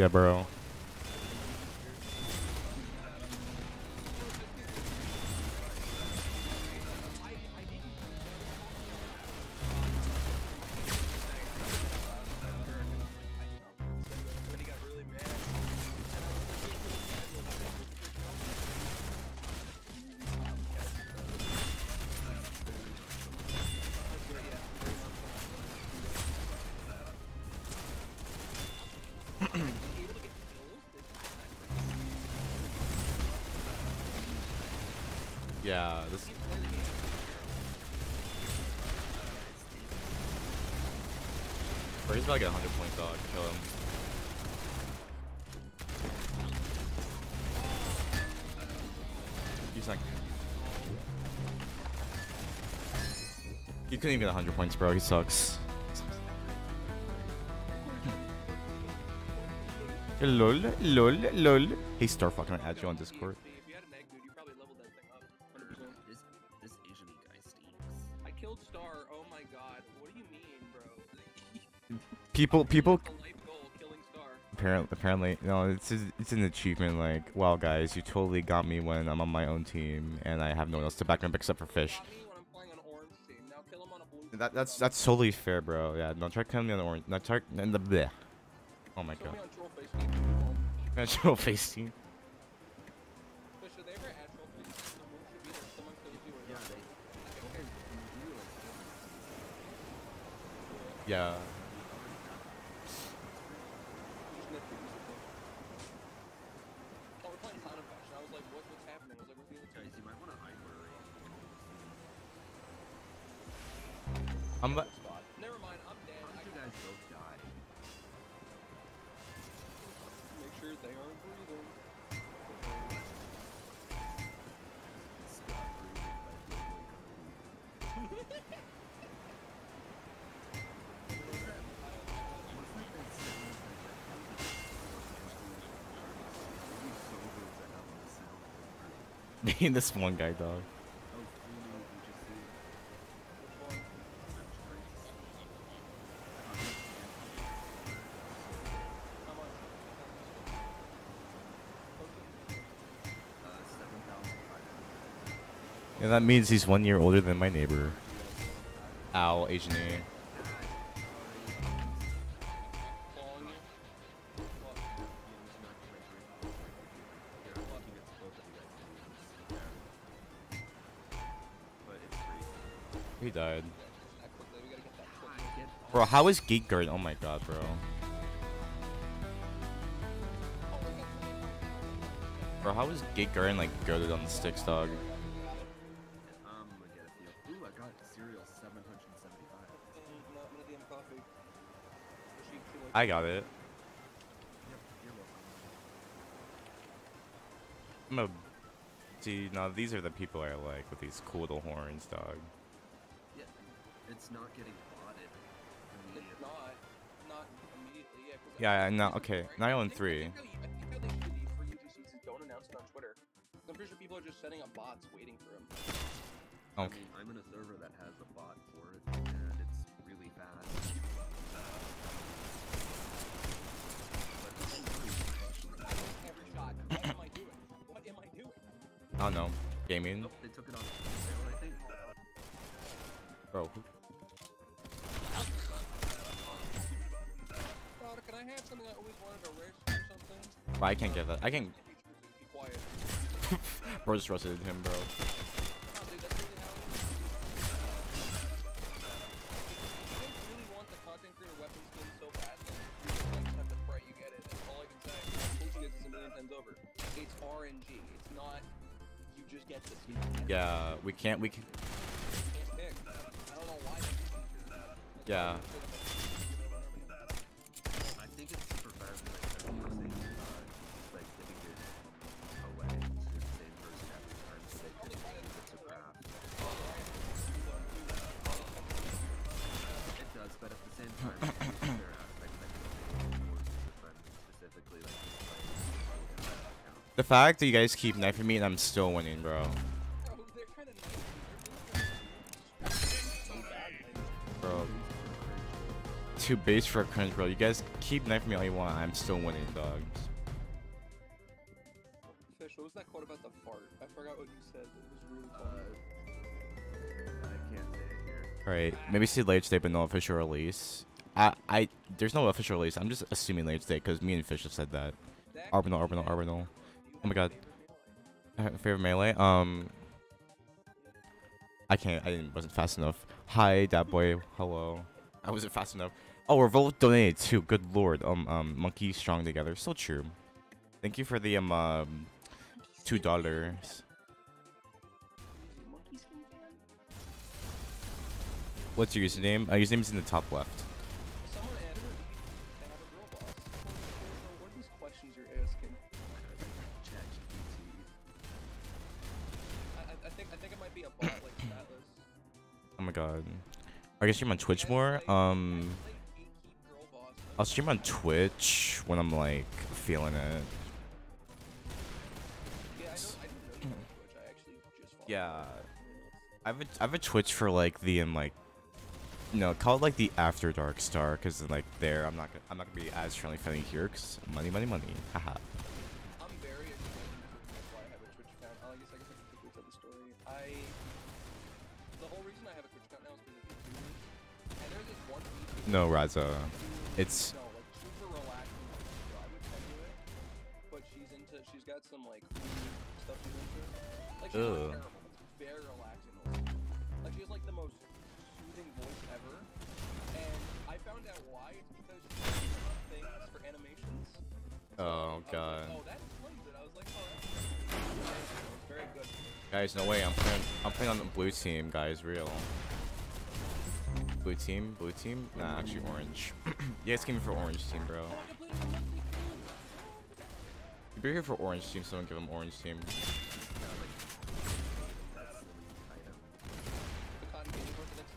Yeah, bro. Couldn't even get 100 points, bro. He sucks. lol, lol, lol. Hey, Star fucking add you on Discord. If you had an egg, dude, you probably leveled that thing up. 100%. This this Asian guy stinks. I killed Star. Oh my god. What do you mean, bro? People, people That's a life goal, killing Star. Apparently, apparently, no, it's it's an achievement. Like, wow, guys, you totally got me when I'm on my own team and I have no one else to back me up except for fish. That that's that's totally fair, bro. Yeah, no, try killing me on the orange. No, try and the bleh. Oh my Show god. me on troll face team. Natural face team. But I'm. Never mind, I'm dead. How you guys both die? Make sure they aren't breathing. this one guy, dog. Yeah, that means he's one year older than my neighbor. Ow, Asian? He died. Bro, how is Geek Guard? Oh my god, bro. Bro, how is Geek Guard like goaded on the sticks, dog? I got it. Yep, you're. I'm a. See, now these are the people I like with these cool little horns, dog. Yeah, it's not getting botted It's not. Not immediately, yeah. 'cause Yeah, I- yeah, no, okay, right? nine I on think- three. I think, I think how they for UGCs is don't announce it on Twitter. I'm pretty sure people are just setting up bots waiting for them. I Okay. mean, I'm in a server that has a bot for it, I don't know. Gaming? Nope, they took it on sale, I think. Bro, who- can I have something I always wanted to wish or something? bro, I can't get that. I can. Be quiet. Bro just roasted him, bro. No, dude, that's really how it is. You don't really want the content creator weapon skin so bad that you just like have to pray you get it. That's all I can say. I've told you guys this a million times over. It's RNG. It's not Yeah, we can't. We can. You fact that you guys keep knifing me and I'm still winning, bro. Bro, they're kind of nice. They're really so bad. Like, Bro. Too base for a cringe, bro. You guys keep knifing me all you want. I'm still winning, dogs. Fish, what was that quote about the fart? I forgot what you said. It was really Uh, funny. I can't say it here. Alright, maybe see late today, but no official release. I, I, there's no official release. I'm just assuming late today because me and Fish have said that. That Arbinal, could Arbinal. Arbinal. Oh my God. favorite melee? Uh, Favorite melee? Um, I can't. I. Wasn't fast enough. Hi, that boy. Hello. I wasn't fast enough. Oh, Revolt donated too. Good lord. Um, um, monkey strong together. So true. Thank you for the um, um two dollars. What's your username? Uh, username's in the top left. Oh my god. I guess stream on Twitch more. Um, I'll stream on Twitch when I'm like feeling it. Yeah, I, have a, I have a Twitch for like the um like, no, call it like the After Dark Star, cause like there I'm not gonna I'm not gonna be as friendly friendly here, cause money money money, haha. Into she's got some like stuff she's into. Like she's Ugh. not terrible. It's very relaxing. Like she has like the most soothing voice ever. And I found out why. It's because she does things for animations. So Oh, like, God. oh, that explains it. I was like, oh, that's very good. guys. No way, I'm playing I'm playing on the blue team, guys. Real. Blue team, blue team. Nah, actually orange. you guys came for orange team, bro. I you're here for orange team, someone give them orange team. Like, that's the item. The cotton candy bar for next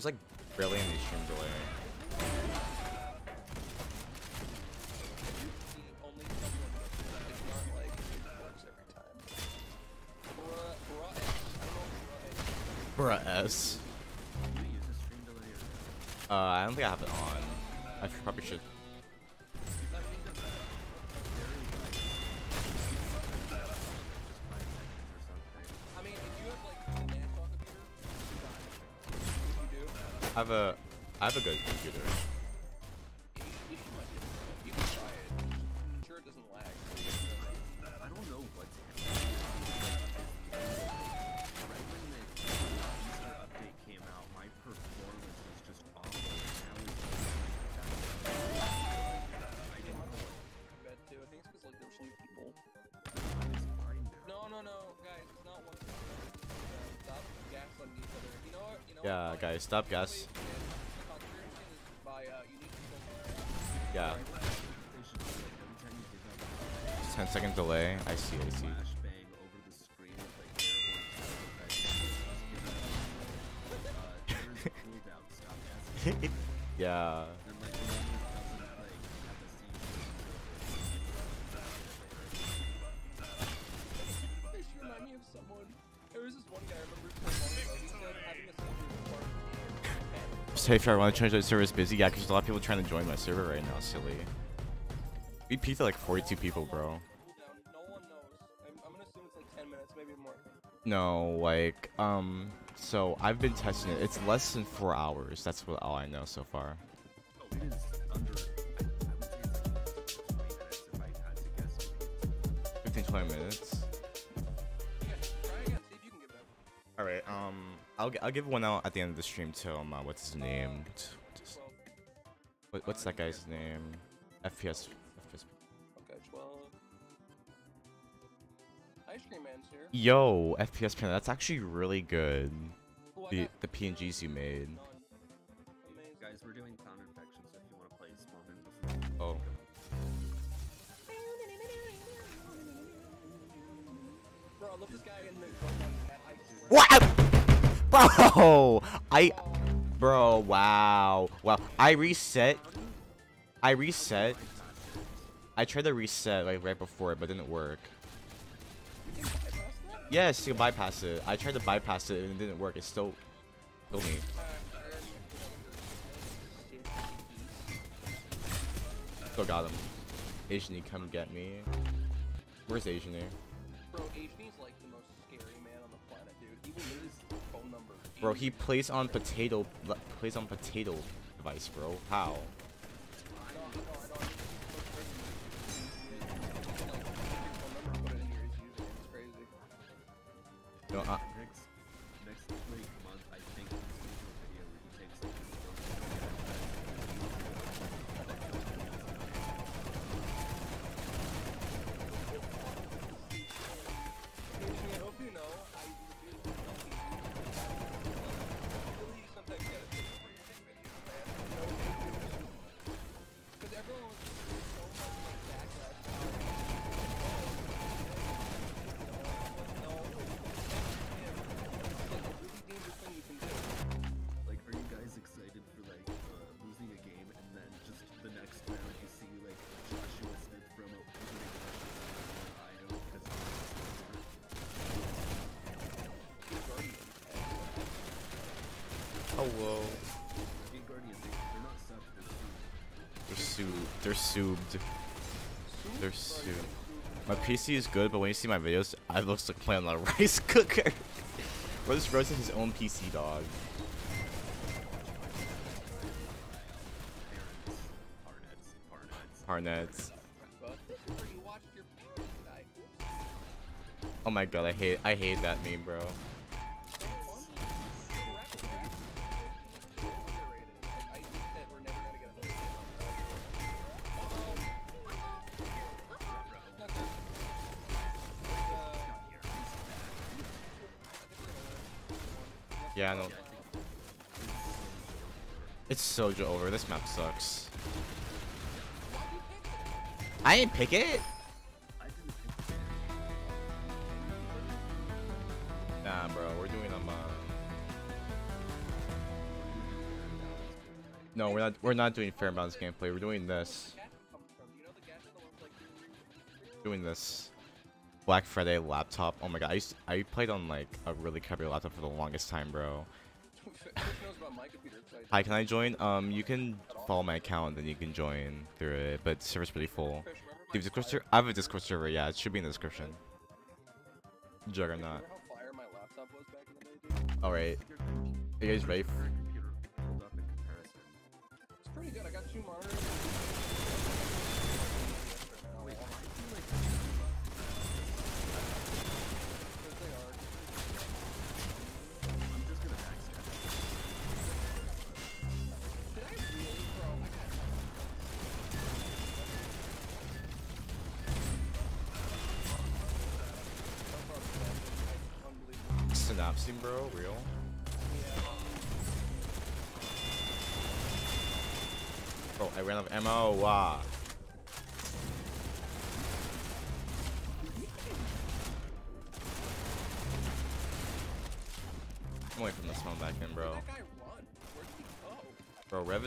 There's like barely any stream delay. Bruh, S. Uh, I don't think I have it on. I probably should. Have a, I have a good computer. Time you give out 10 second delay. I see, I see. If I want to change the server is busy. Yeah, because there's a lot of people trying to join my server right now. Silly. We peaked at like 42 people, bro. No it's like 10 minutes, maybe more. No, like, um, so I've been testing it. It's less than four hours. That's what all I know so far. It's like 20 minutes if I had to guess. 15, 20 minutes. Yeah, try again. See if you can give it up. All right. Um, I'll g- I'll give one out at the end of the stream to um, uh, what's his name? T- t- 12. What, what's that guy's name? FPS. FPS. Okay, 12. Ice cream man's here. Yo, FPS panel. That's actually really good. Ooh, The the PNGs you made. Guys, we're doing clown infection, so if you want to play Spawn in before. Oh. Bro, I love this guy in the at. What? Bro, I, bro, wow, wow. I reset. I reset. I tried to reset like right before it, but it didn't work. Yes, you can bypass it. I tried to bypass it and it didn't work. It still killed me. Still got him. Asian, come get me. Where's Asian? Bro, HV's like Bro, he plays on potato. Plays on potato device, bro. How? No, uh, PC is good, but when you see my videos, I looks like playing on a rice cooker. Bro, this roasted his own PC, dog. Harnets. Oh my god, I hate I hate that meme, bro. Soja over. This map sucks. I didn't pick it. I didn't pick it. Nah, bro, we're doing um. Uh... No, we're not. We're not doing fair balance gameplay. We're doing this. Gadget comes from. You know the gadget the ones like. Doing this. Black Friday laptop. Oh my god, I used I played on like a really crappy laptop for the longest time, bro. Hi, can I join? Um, you can follow my account, then you can join through it. But server's pretty full. Do you Discord server? I have a Discord server. Yeah, it should be in the description. Juggernaut. All right. Are you guys ready? It's pretty good. I got two monitors.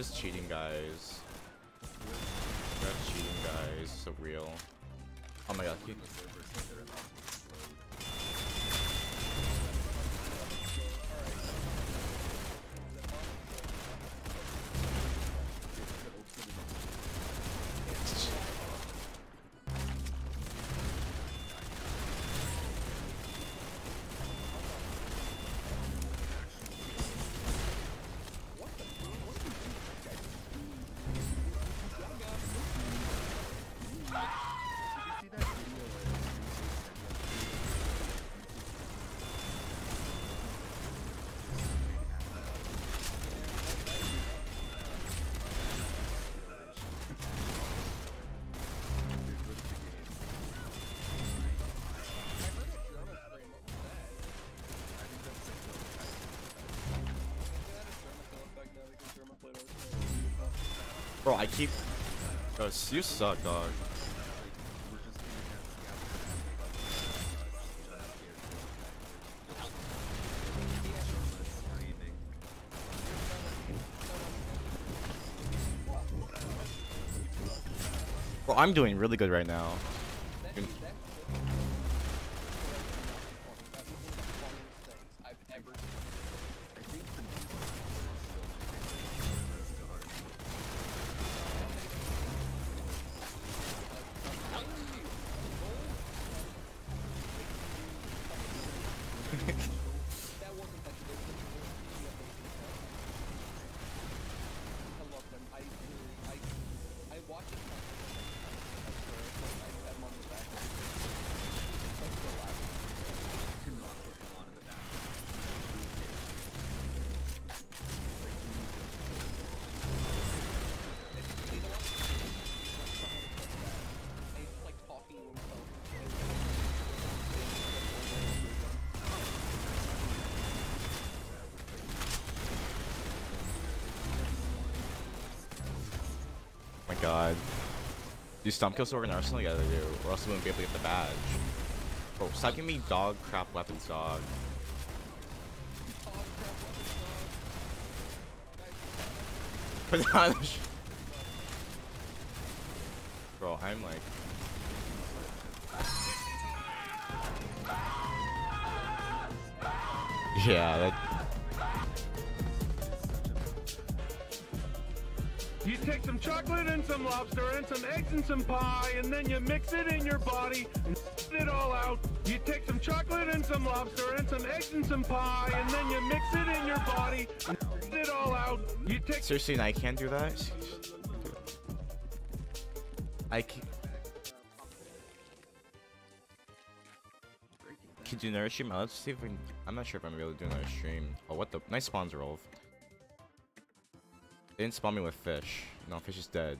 Is cheating, guys. Rev's cheating, guys. So real. Oh my god. Bro, I keep. You suck, dog. Bro, I'm doing really good right now. Stomp kills over an arsenal? You gotta do, or else you won't be able to get the badge. Bro, stop giving me dog crap weapons, dog. Bro, I'm like. Yeah, that. Some lobster and some eggs and some pie, and then you mix it in your body and it all out. You take some chocolate and some lobster and some eggs and some pie, and then you mix it in your body and it all out. You take Seriously, I can't do that? I can Can you do another stream? Let's see if we. I'm not sure if I'm gonna be able to do another stream. Oh, what the? Nice spawns, Rolf. They didn't spawn me with fish. No, fish is dead.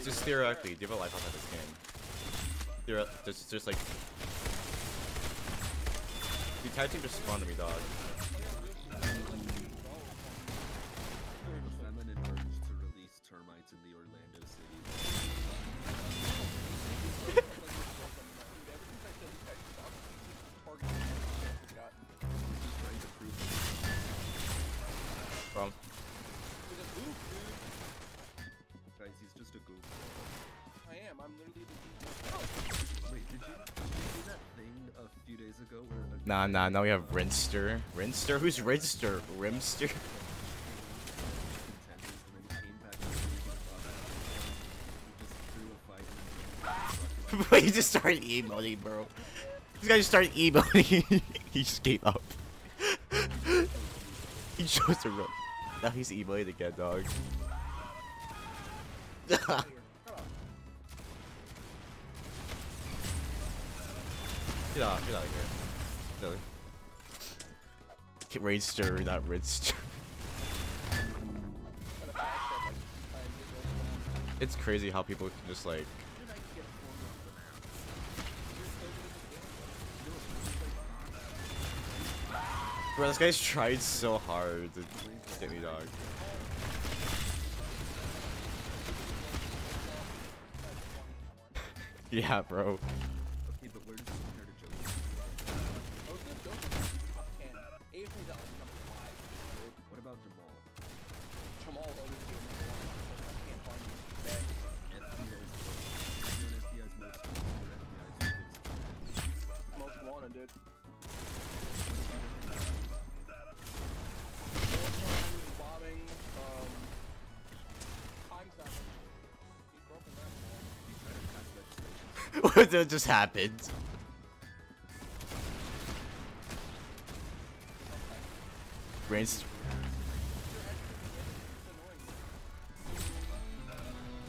Just, just theoretically, do you have a life outside this game? Theore- just, just like. The tag team just spawned to me, dog. feminine Nah, nah, now we have Rinster. Rinster? Who's Rinster? Rimster? Wait, he just started emoting, bro. This guy just started emoting. he just gave up. he chose to run. Now he's emoting again, dog. Get out, get out of here. Silly. Rainster, not Rinster. It's crazy how people can just like Bro, this guy's tried so hard to get me, dog. yeah, bro. The- just happened? Rainst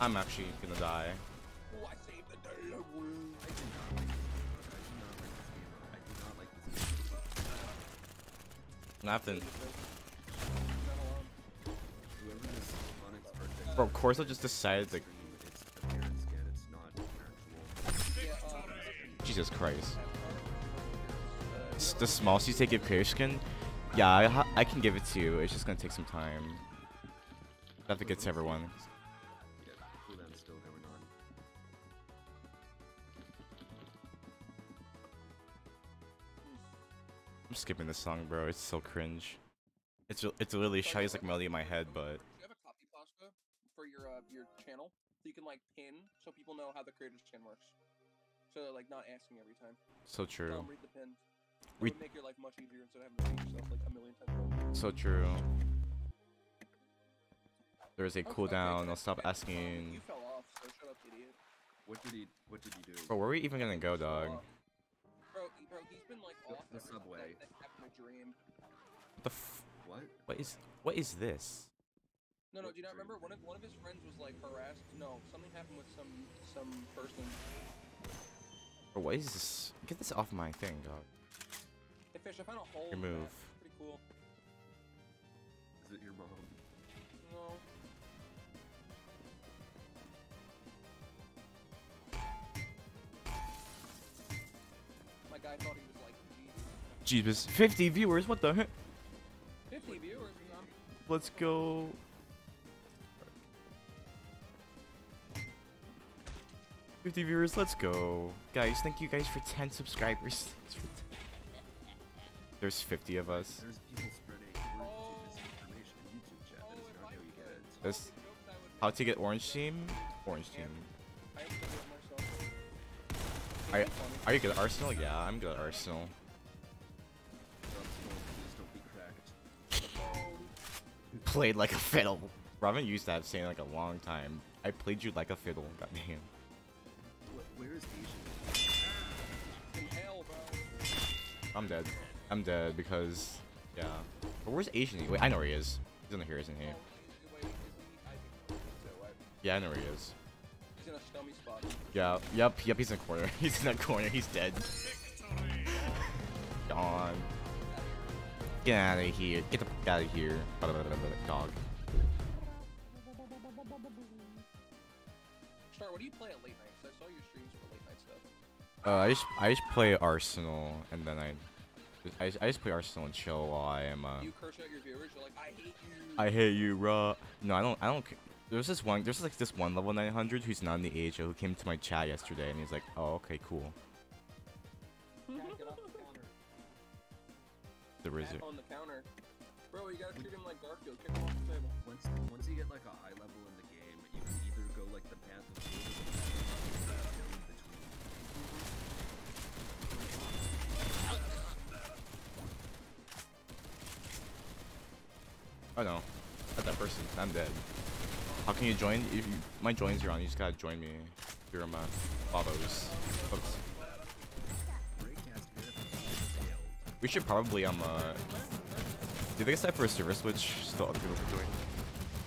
I'm actually gonna die. Oh, I saved the day. woo. Jesus Christ. The small CTA give clear skin? Yeah, I, I can give it to you. It's just gonna take some time. I have to get to everyone. Yeah, cooldown's still going on. I'm skipping this song, bro. It's so cringe. It's it's literally shines like melody in my head, but Do you have a copy pasta for your uh, your channel? So you can like pin so people know how the creator's skin works. So like not asking every time. so true. Um, read the pins. It Read- would make your life much easier instead of having to repeat yourself like a million times. over. So true. There's a Okay, cooldown. okay, I'll stop okay. Um, asking. You fell off, so shut up, idiot. What did he? What did he do? Bro, where are we even gonna go, dog? Bro, bro, he's been like off the ever subway. That, that dream. What the f- What? What is what is this? No, no, do you not remember one of one of his friends was like harassed? No, something happened with some some person. Bro, what is this? Get this off my thing, dog. Hey, fish, I found a hole. in the Remove. map. Pretty cool. Is it your mom? No. My guy thought he was like, Jesus. Jeebus. 50 viewers. What the heck? 50 viewers. Let's go. Fifty viewers. Let's go, guys. Thank you guys for ten subscribers. There's 50 of us. There's people spreading misinformation in YouTube chat. That is not how you get it. This how to get orange team? Orange team. I have to do it myself. Are, are you good at Arsenal? Yeah, I'm good at Arsenal. Don't smoke, please don't be cracked. Played like a fiddle. Haven't used that saying like a long time. I played you like a fiddle. Goddamn. Wh- Where is Asian? Hell. I'm dead. I'm dead because, yeah. But where's Asian? Wait, I know where he is. He's in here, isn't he? Oh, he? I think so. I, Yeah, I know where he is. he's in a scummy spot. Yeah, yep, yep, he's in the corner. He's in that corner. He's dead. Gone. Get out of here. Get the fuck out of here. Dog. Star, what do you play at late night? Uh, I just I just play Arsenal and then I, I just, I just play Arsenal and chill while I am uh. You curse out your viewers. You're like, I hate you. I hate you, raw. No, I don't. I don't. There's this one. There's like this one level 900 who's not in the AHO who came to my chat yesterday and he's like, oh okay, cool. Can't get off the. Wizard. on the counter. Bro, you gotta treat him like Garfield. Kick him off the table. Once once you get like a Oh no, not that person. I'm dead. How can you join? If you, my joins are on, you just gotta join me. You're on my Babos. Oops. We should probably um uh. Do they decide for a server switch? Still other people are doing.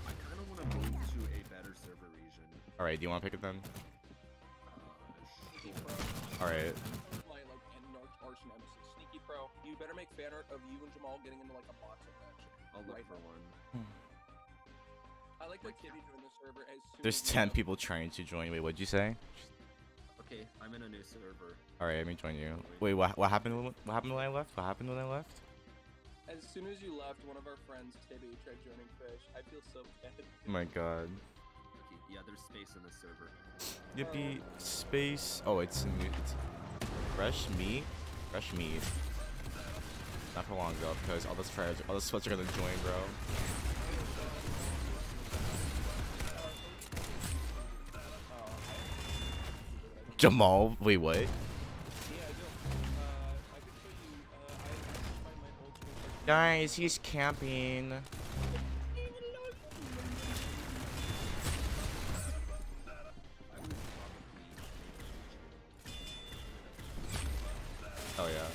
I kind of want to move to a better server region. All right, do you want to pick it then? Sure. All right. My like arch arch nemesis. Sneaky Pro. You better make fan art of you and Jamal getting into like a boxing. I'll look Right. for one. I like that Kitty joined the server as soon There's as 10 you- people trying to join. Wait, what'd you say? Okay, I'm in a new server. All right, let me join you. Wait, what? What happened? When, what happened when I left? What happened when I left? As soon as you left, one of our friends, Tibby, tried joining Fish. I feel so bad. Oh my god. Okay, yeah, there's space in the server. Yippee space. Oh, it's new. It's fresh meat. Fresh meat. Not for long though, because all those tryers, all those sweats are gonna join, bro. Jamal, wait, what? Guys, he's camping. Oh yeah.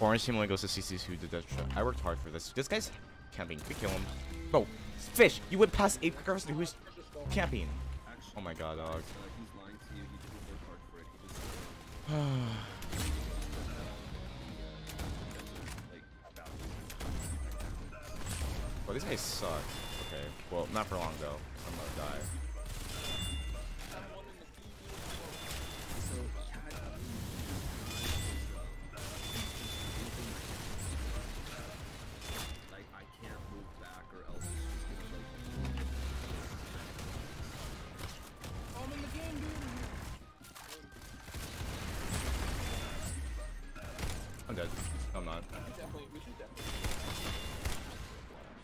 Orange team only goes to CCs who did that. I worked hard for this. This guy's camping. We kill him. Bro, fish, you went past a person who's camping. Oh my god, dog. Well, these guys suck. Okay. Well, not for long though. I'm gonna die.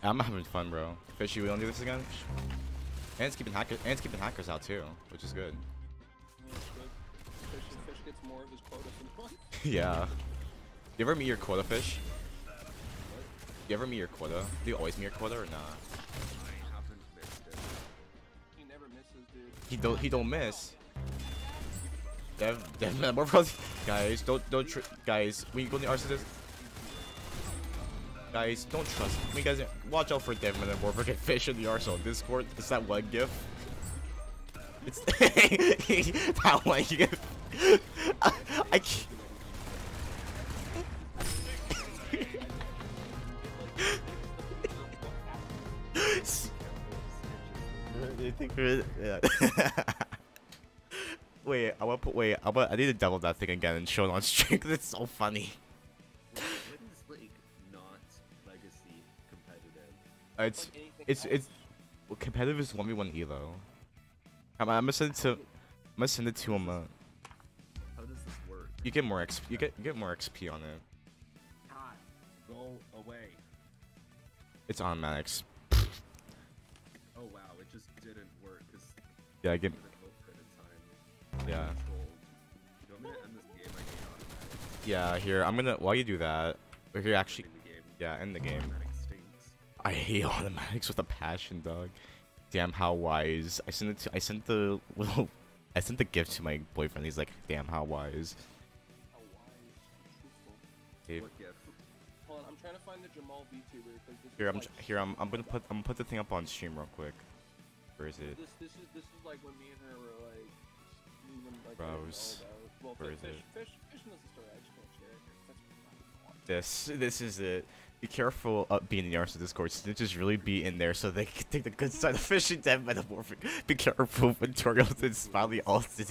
I'm having fun, bro. Fishy, we don't do this again. And it's keeping hackers. And it's keeping hackers out too, which is good. Yeah. You ever meet your quota fish? You ever meet your quota? Do you always meet your quota or? Haven't. He never misses, dude. He don't. He don't miss. Dev, Dev, guys, don't, don't, guys, when you go to the Arsenal, guys, don't trust. me. guys, watch out for Devman and Warburg and Fish in the Arsenal Discord. It's that one gif. It's that one gif. I, I can't. Wait, I wanna put. Wait, I want. I need to double that thing again and show it on stream 'cause it's so funny. It's like it's it's well, competitive is one v one elo. I'm, I'm gonna send it to I'm gonna send it to him. Uh, How does this work? you get more XP. You get you get more XP on it. God, go away. It's automatics. Oh wow, it just didn't work Yeah, I get the hope at a time. yeah Controlled. You want me to end this game? I hate automatic. yeah. Here I'm gonna while you do that. Here actually In yeah end the game. I hate automatics with a passion, dog. Damn, how wise. I sent it to. I sent the little. I sent the gift to my boyfriend. He's like, damn, how wise. How wise. What gift? Hold on, I'm trying to find the Jamal VTuber because this here, I'm. like, Here, I'm. I'm gonna put. I'm gonna put the thing up on stream real quick. Where is it? This this is this is like when me and her were like like Bros. Well, Where fi- is fish, it? fish fish knows the story. I just can't share it. That's This. This is it. Be careful of being in the of Discord. Snitches really be in there so they can take the good side of fishing dead metamorphic. Be careful when Torios and Smiley all fish.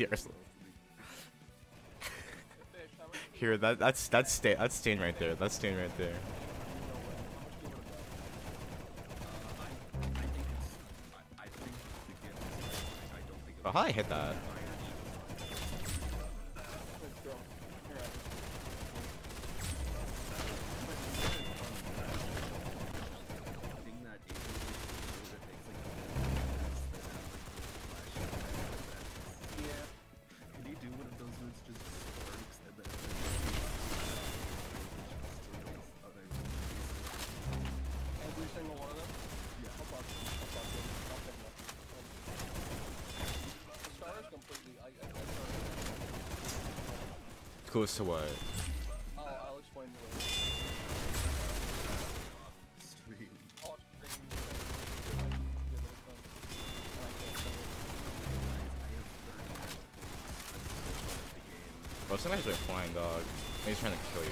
How much? Here, that that's that's stay that's staying right there. That's staying right there. The. Oh, I hit that? Let's go. Here, I- thing that Asian people do that makes like a that have like flash Yeah. Can you do one of those where it's just sparks and then Every single one of them. Yeah. I'll fuck them. I'll fuck them. I'll pick them up. The star is completely. I. I, I Close to what? I'll. Bro, somebody's like flying dog. He's trying to kill you.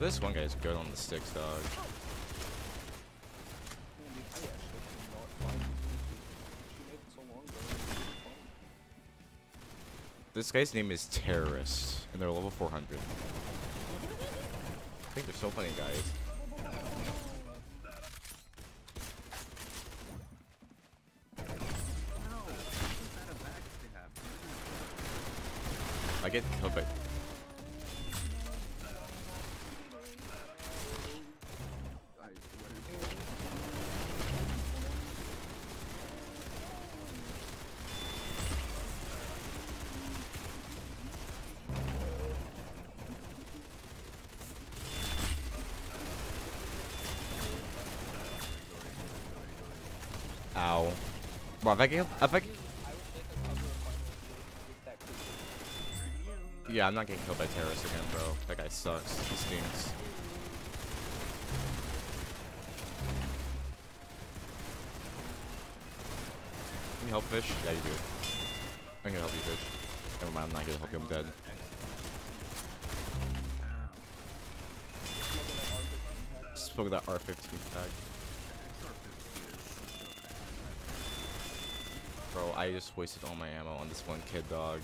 This one guy's good on the sticks, dog. This guy's name is Terrorist, and they're level 400. I think they're so funny, guys. I get killed by. Ow. Bro, if I get, if I, yeah, I'm not getting killed by terrorists again, bro. That guy sucks. He stinks. Can you help fish? Yeah, you do. I'm gonna help you fish. Never mind, I'm not gonna help you. I'm dead. Spoke that R15 tag. Bro, I just wasted all my ammo on this one kid, dog.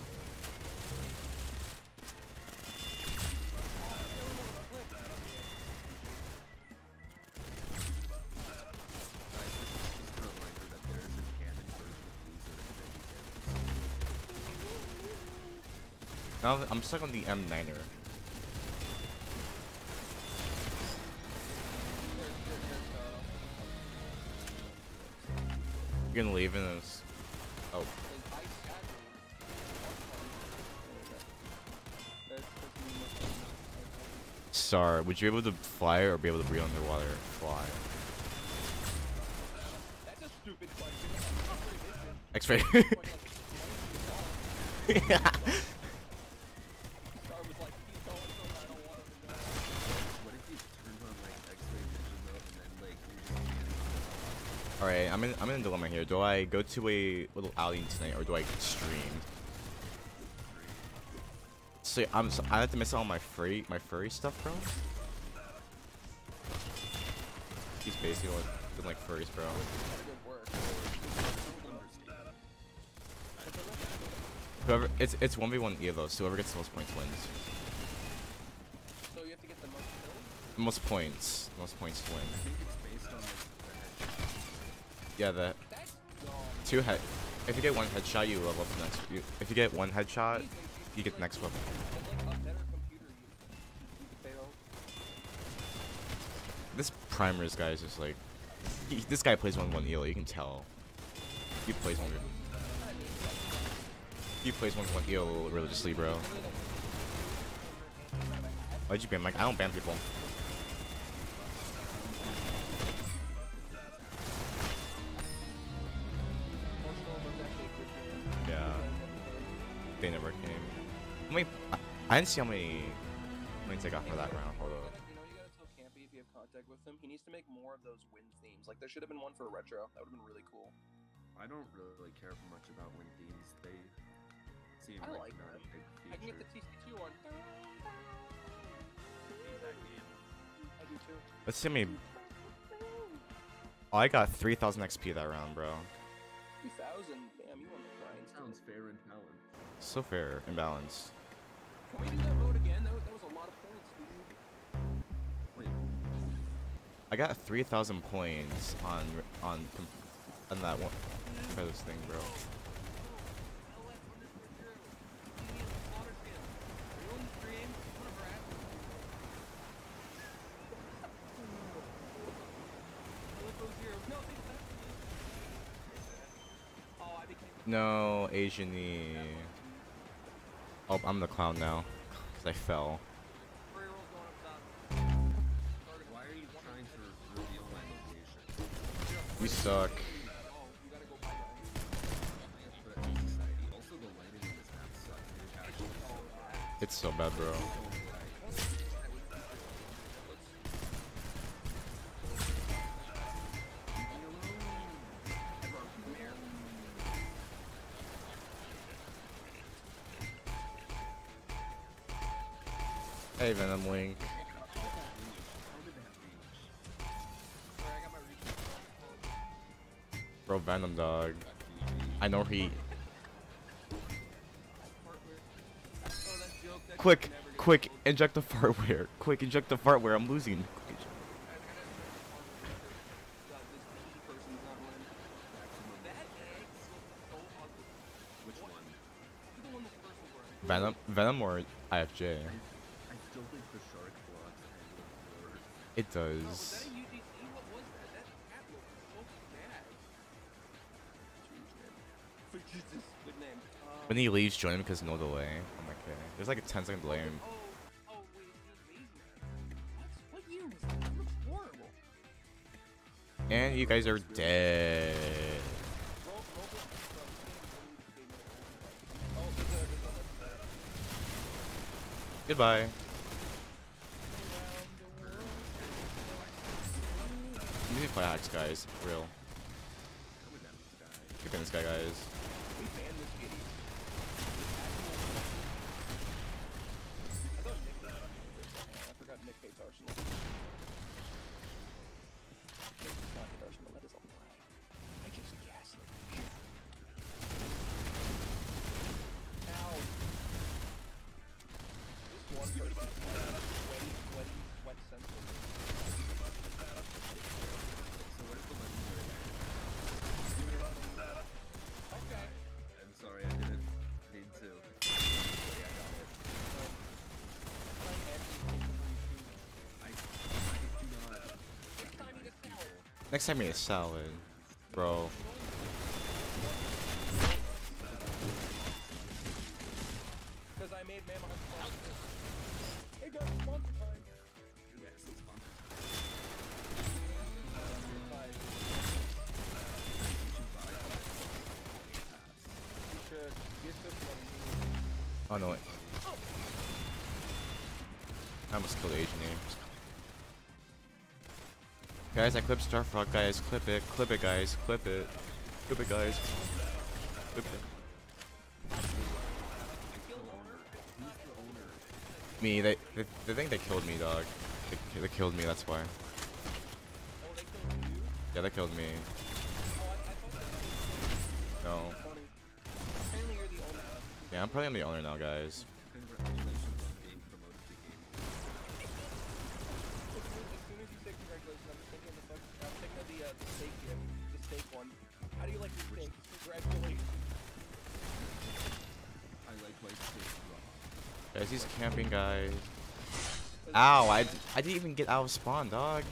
Now I'm stuck on the M9er. Star, would you be able to fly or be able to breathe underwater? Fly. X-ray. yeah. Star was like, he's going so I don't want him to know. What if you turned on like X-ray vision mode and then like you're just All right, I'm in. I'm in a dilemma here. Do I go to a little outing tonight or do I stream? I'm. So I have to miss out on my free, my furry stuff, bro. He's basically like, like furries, bro. Whoever, it's it's one v one elo, so whoever gets the most points wins. So you have to get the most most points. Most points win. Yeah, the two head. If you get one headshot, you level up the next. You, if you get one headshot, you get the next weapon. It's like a better computer you, you fail. Primers guy is just like. He, this guy plays one one eel. You can tell. He plays one. He plays one one eel religiously, bro. Why'd you ban Mike? I don't ban people. Yeah. They never came. How many? I, didn't see how many points I got for that round. Seem I like, like not big I can get the TC2 one. Hate that game. I do too. Let's see how many. Oh, I got 3,000 XP that round, bro. 2000. Damn, you on the grind. Sounds fair and balanced. So fair and balanced. Can we do that vote again? That was, that was a lot of points, dude. Wait, I got 3,000 points on on on that one for this thing, bro. No, Asian E. Oh, I'm the clown now, cause I fell. you suck. It's so bad, bro. Hey, Venom Link. Bro, Venom Dog. I know he. Quick, quick, inject the fartware. Quick, inject the fartware. I'm losing. Venom, Venom or IFJ? I still think the shark blocks and the worst. It does. When he leaves, join him because no delay. I'm like, okay. There's like a 10 second delay. And you guys are dead. Roll, need to play hacks, guys. Real. Keep in this guy, guys. Time you eat salad, bro. Guys, I clipped StarFrog, guys. Clip it. Clip it, guys. Clip it. Clip it, guys. Clip it. Me, they, they, they think they killed me, dog. They, they killed me, that's why. Yeah, they killed me. No. Yeah, I'm probably on the owner now, guys. Ow, I, I didn't even get out of spawn, dog.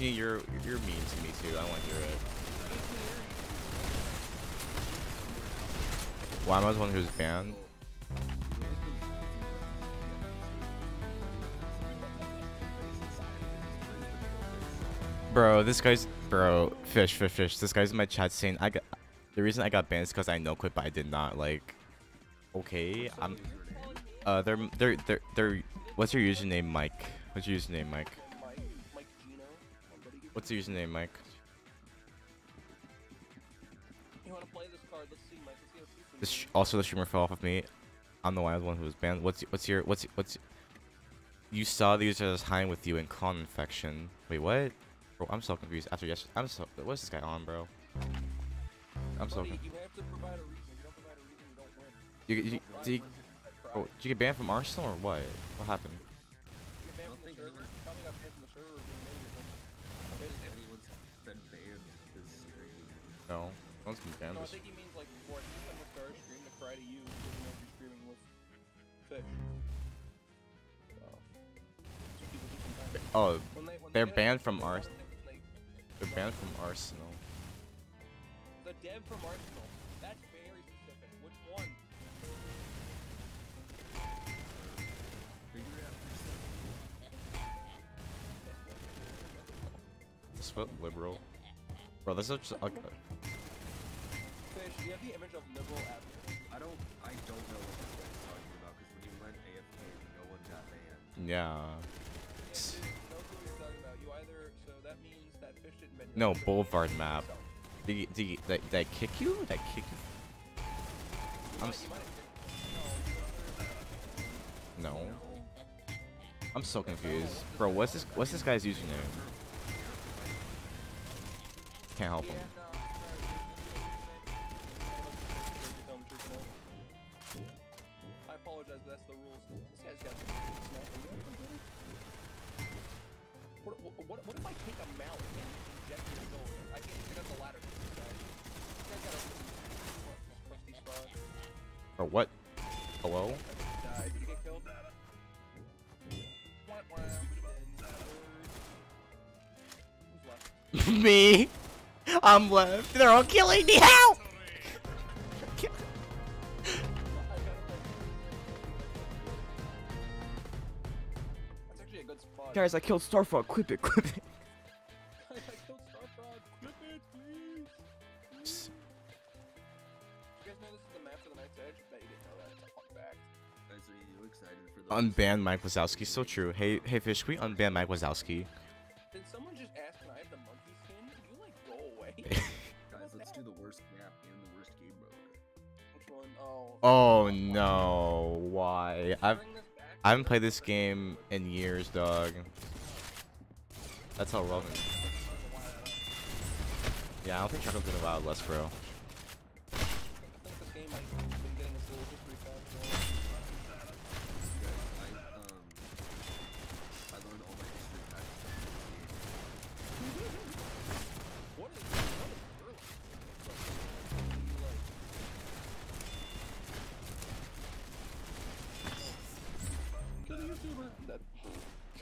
Asian, you're you're mean to me too. I want to hear it. Why am I the one who's banned? Bro, this guy's bro, fish, fish, fish. This guy's in my chat saying I got. The reason I got banned is because I no quit, but I did not. Like, okay, I'm. Uh, they're they're they're they're. What's your username, Mike? What's your username, Mike? What's your username, Mike? You want to play this card? Let's see, Mike. Let's see This also the streamer fell off of me. I'm the wild one who was banned. What's what's your what's what's you saw the user was hiding with you in clown infection. Wait, what? Bro, I'm so confused. After yes, I'm so. What's this guy on, bro? I'm so. Buddy, you have to provide a reason. You don't provide a reason, you don't win. You, you, did you, oh, did you get banned from Arsenal or what? What happened? You get banned from the server. Probably got banned from the server. No, no I think he means like before. I think someone started stream to cry to you. Know if you're streaming with fish. So, so people do sometimes. Oh, When they, when They're they banned from Ars- they- they're banned from Arsenal. The dev from Arsenal. That's very specific. Which one? Figure it out yourself. This what liberal. Bro, this is just. Uh, Fish, do you have the image of liberal admin? I don't. I don't know what this guy's talking about because when you went AFK, no one got banned. yeah. Yeah, no clue what you're talking about. You either so that means that fish didn't ban you, No, fish Boulevard map. himself. Did, you- did, you- did, did I kick you? Did I kick you? You I'm s- you might have been- no. I'm so confused. Bro, what's this what's this guy's username? Can't help him. What, what, what, what if I take a mount and inject his soul? I can't even get up the ladder for this guy. This guy's got a what, this crusty spot. Bro, what? Hello? Died. Did he get killed? Wah, wah. Who's left? Me? I'm left. They're all killing me. Help! Guys, I killed Starfrog. Clip it, clip it. I killed Starfrog. Clip it, please. You guys know this is the map for the Night's Edge? Bet you didn't know that. It's a fun fact. Guys, are you excited for the Unban Mike Wazowski. So true. Hey, hey, fish. Can we unban Mike Wazowski? Did someone just ask when I have the monkey skin? Can you like go away? Guys, let's do the worst map and the worst game mode. Which one? Oh. Oh no. Why? I've Bring this back. I haven't played this game in years, dog. That's how relevant. Yeah, I don't think Choco's gonna allow less, bro.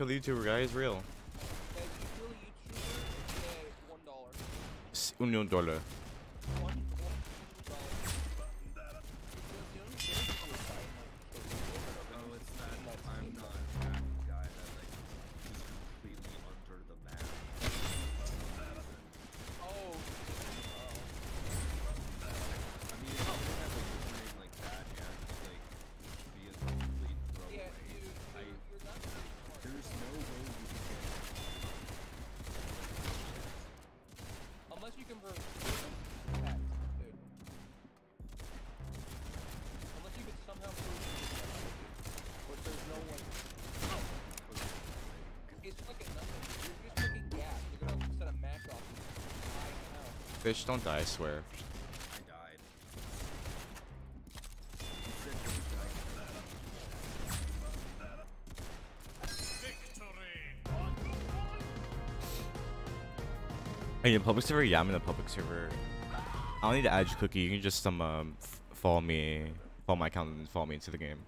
Kill the YouTuber guy is real. If you kill YouTuber, you one dollar. S- Un dollar. Fish, don't die, I swear. I died. He said don't die. Hey, in public server? Yeah, I'm in a public server. I don't need to add your cookie. You can just um, um follow me, follow my account, and follow me into the game.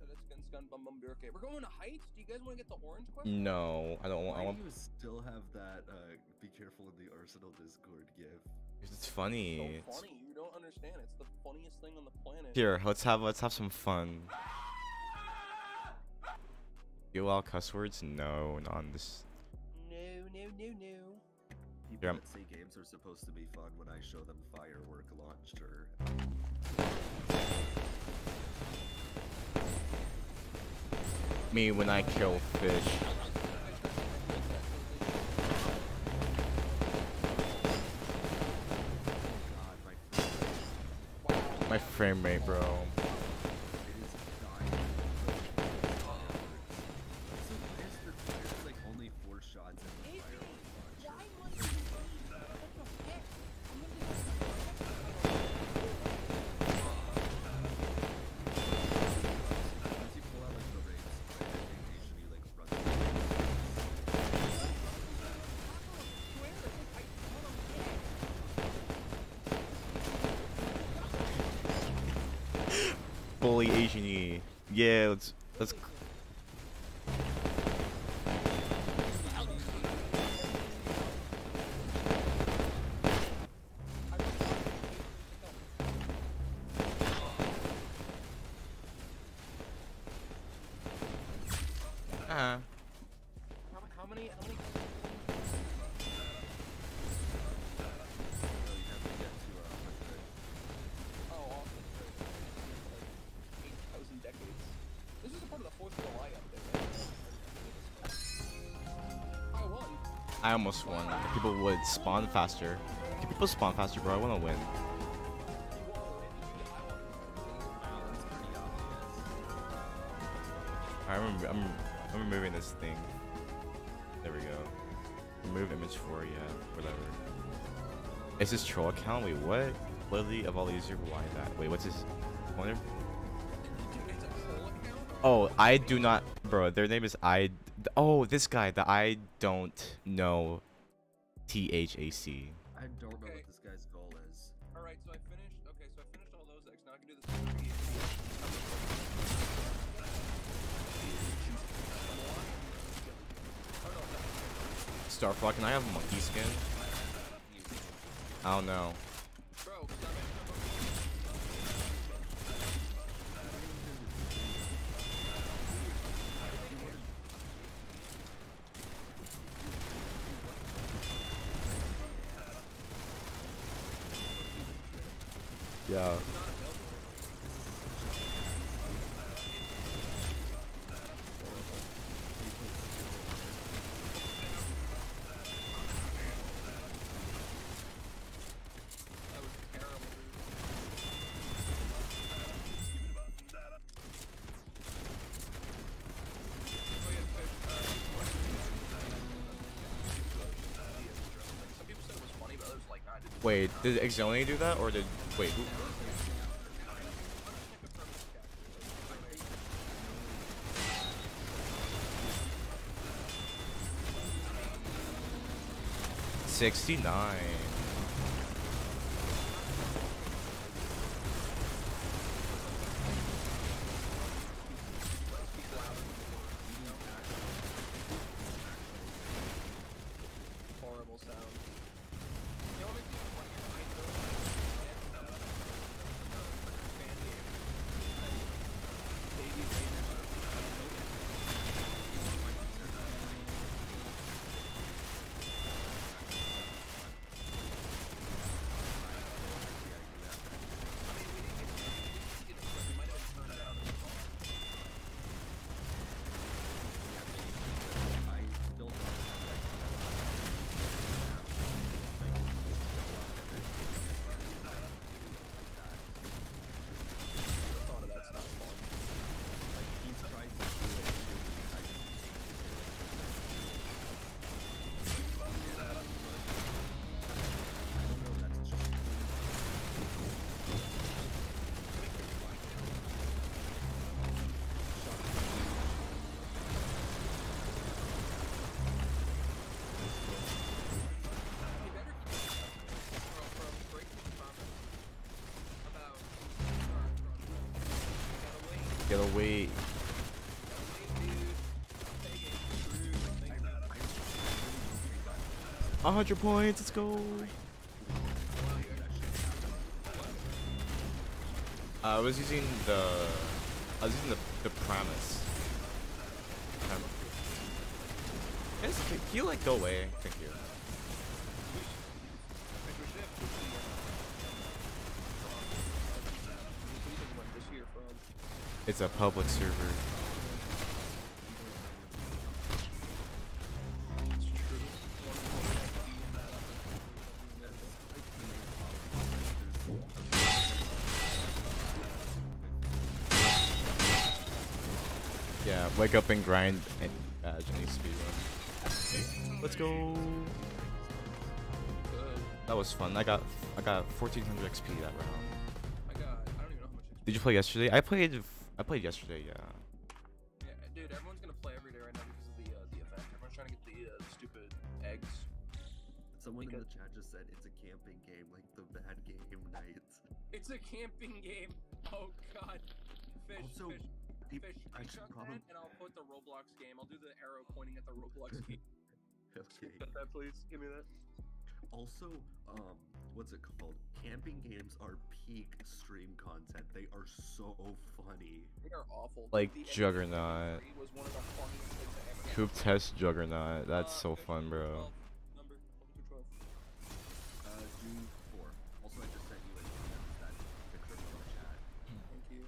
So that's Gun Scun Bum Bum Beer. Okay, we're going to Heights. Do you guys want to get the orange question? No, I don't want. I want. do you still have that uh, be careful in the Arsenal Discord gif? It's funny. So funny. You don't understand. It's the funniest thing on the planet. Here, let's have let's have some fun. You allow cuss words? No, not on this. No, no, no, no. People Yeah. that say games are supposed to be fun when I show them firework launcher. Me when I kill fish. God, my frame rate, bro. I almost won. People would spawn faster. Can people spawn faster, bro? I want to win. I won. It's pretty obvious. I remember. I'm. I'm removing this thing. There we go. Remove image for yeah, whatever. Is this troll account? Wait, what? Lily of all user, why that? Wait, what's this? Wonder. It's a troll account. Oh, I do not, bro. Their name is I. Oh, this guy. The I don't know. T H A C. I don't know Okay. what this guy's goal is. All right, so I finished. Okay, so I finished all those eggs. Now I can do this. Starfrog, can I have monkey skin? I don't know. Did Exoni do that or did wait? Who? Sixty-nine. Get away. Hundred points. Let's go. Uh, I was using the. I was using the the premise. Um, yes, can can you like go away? Thank you. It's a public server. Yeah, wake up and grind and uh, speedrun. Let's go. That was fun. I got I got 1400 XP that round. I got. I don't even know how much. XP. Did you play yesterday? I played. F- I played yesterday. Yeah. Yeah, dude, everyone's gonna play every day right now because of the uh, the event. Everyone's trying to get the uh, stupid eggs. Someone in the chat just said it's a camping game, like the bad game nights. It's a camping game. Oh god. Fish, Also, fish, peop- fish. I You should probably that, and I'll put the Roblox game. I'll do the arrow pointing at the Roblox game. okay. Got that, please. Give me that. Also, um, what's it called? Camping games are peak stream content. They are so funny. They are awful. Like The Juggernaut. Was one of the funniest Coop test Juggernaut. That's uh, so fun, bro. Number, number uh, June 4. Also, I just sent you a picture from the chat. Thank you.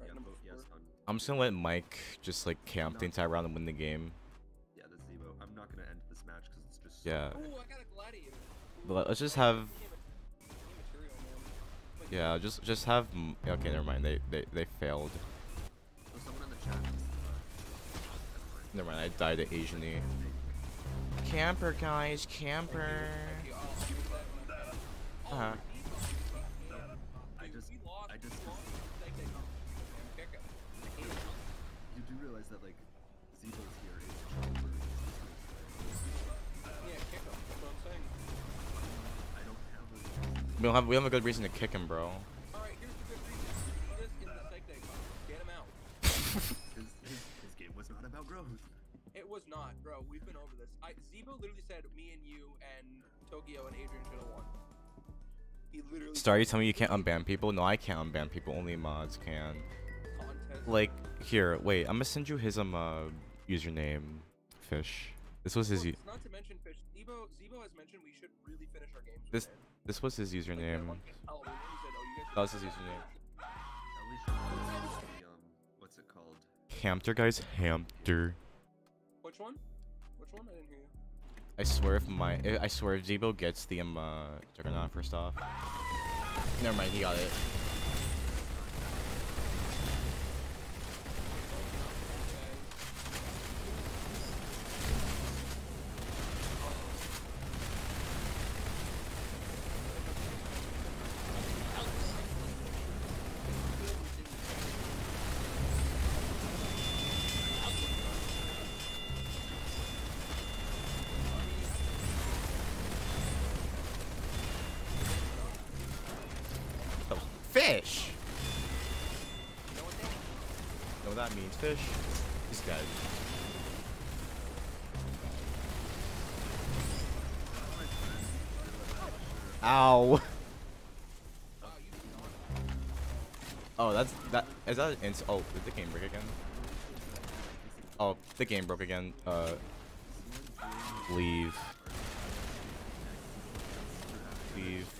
Yeah, yes, I'm, I'm just gonna let Mike just like camp the entire round and win the game. Yeah, the Zebo. I'm not gonna end this match because it's just. so Yeah. Ooh, I got a gladiator. But let's just have. Yeah, just just have. m- Okay, never mind. They they they failed. So someone in the chat. Just, uh, Never mind. I died to Asian E. Camper, guys, camper. thank you. I'll- I'll do realize that when We don't have we don't have a good reason to kick him, bro. Alright, here's the good reason. Do this in the seg day. Get him out. His, his, his game was not about growth. It was not, bro. We've been over this. I Zebo literally said me and you and Tokyo and Adrian should have won. He literally Star, you tell me you can't unban people? No, I can't unban people. Only mods can. contest. Like here, wait. I'm gonna send you his um uh, username, fish. This was his. Well, not to mention Fish. Zebo Zebo has mentioned we should really finish our games. This with him. This was his username. one game, Halloween, he said, "Oh, you guys That was his username. At least the um, what's it called? Hamster, guys. Hamster. Which one? Which one? I didn't hear you. I swear if my I I swear if Zebo gets the um uh, Juggernaut first off. Never mind, he got it. Fish. Know what that means, fish? He's dead. Ow. Oh, that's that. Is that an ins? Oh, did the game break again? Oh, the game broke again. Uh, leave. Leave.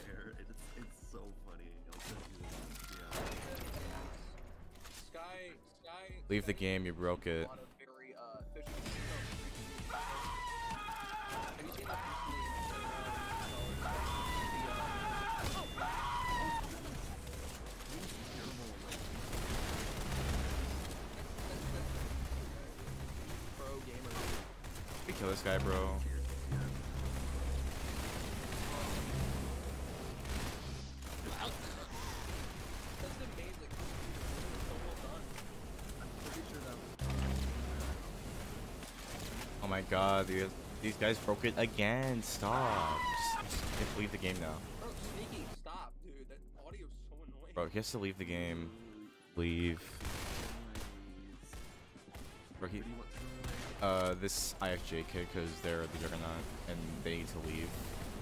Leave the game, you broke it. lot of very, uh, god, these, guys broke it again. Stop. Just, just, just leave the game now. Bro, sneaky, stop, dude. That audio's so annoying. Bro, he has to leave the game. Leave. Bro, he, Where do you want to run away? uh, this IFJ kid, because they're the Juggernaut, and they need to leave,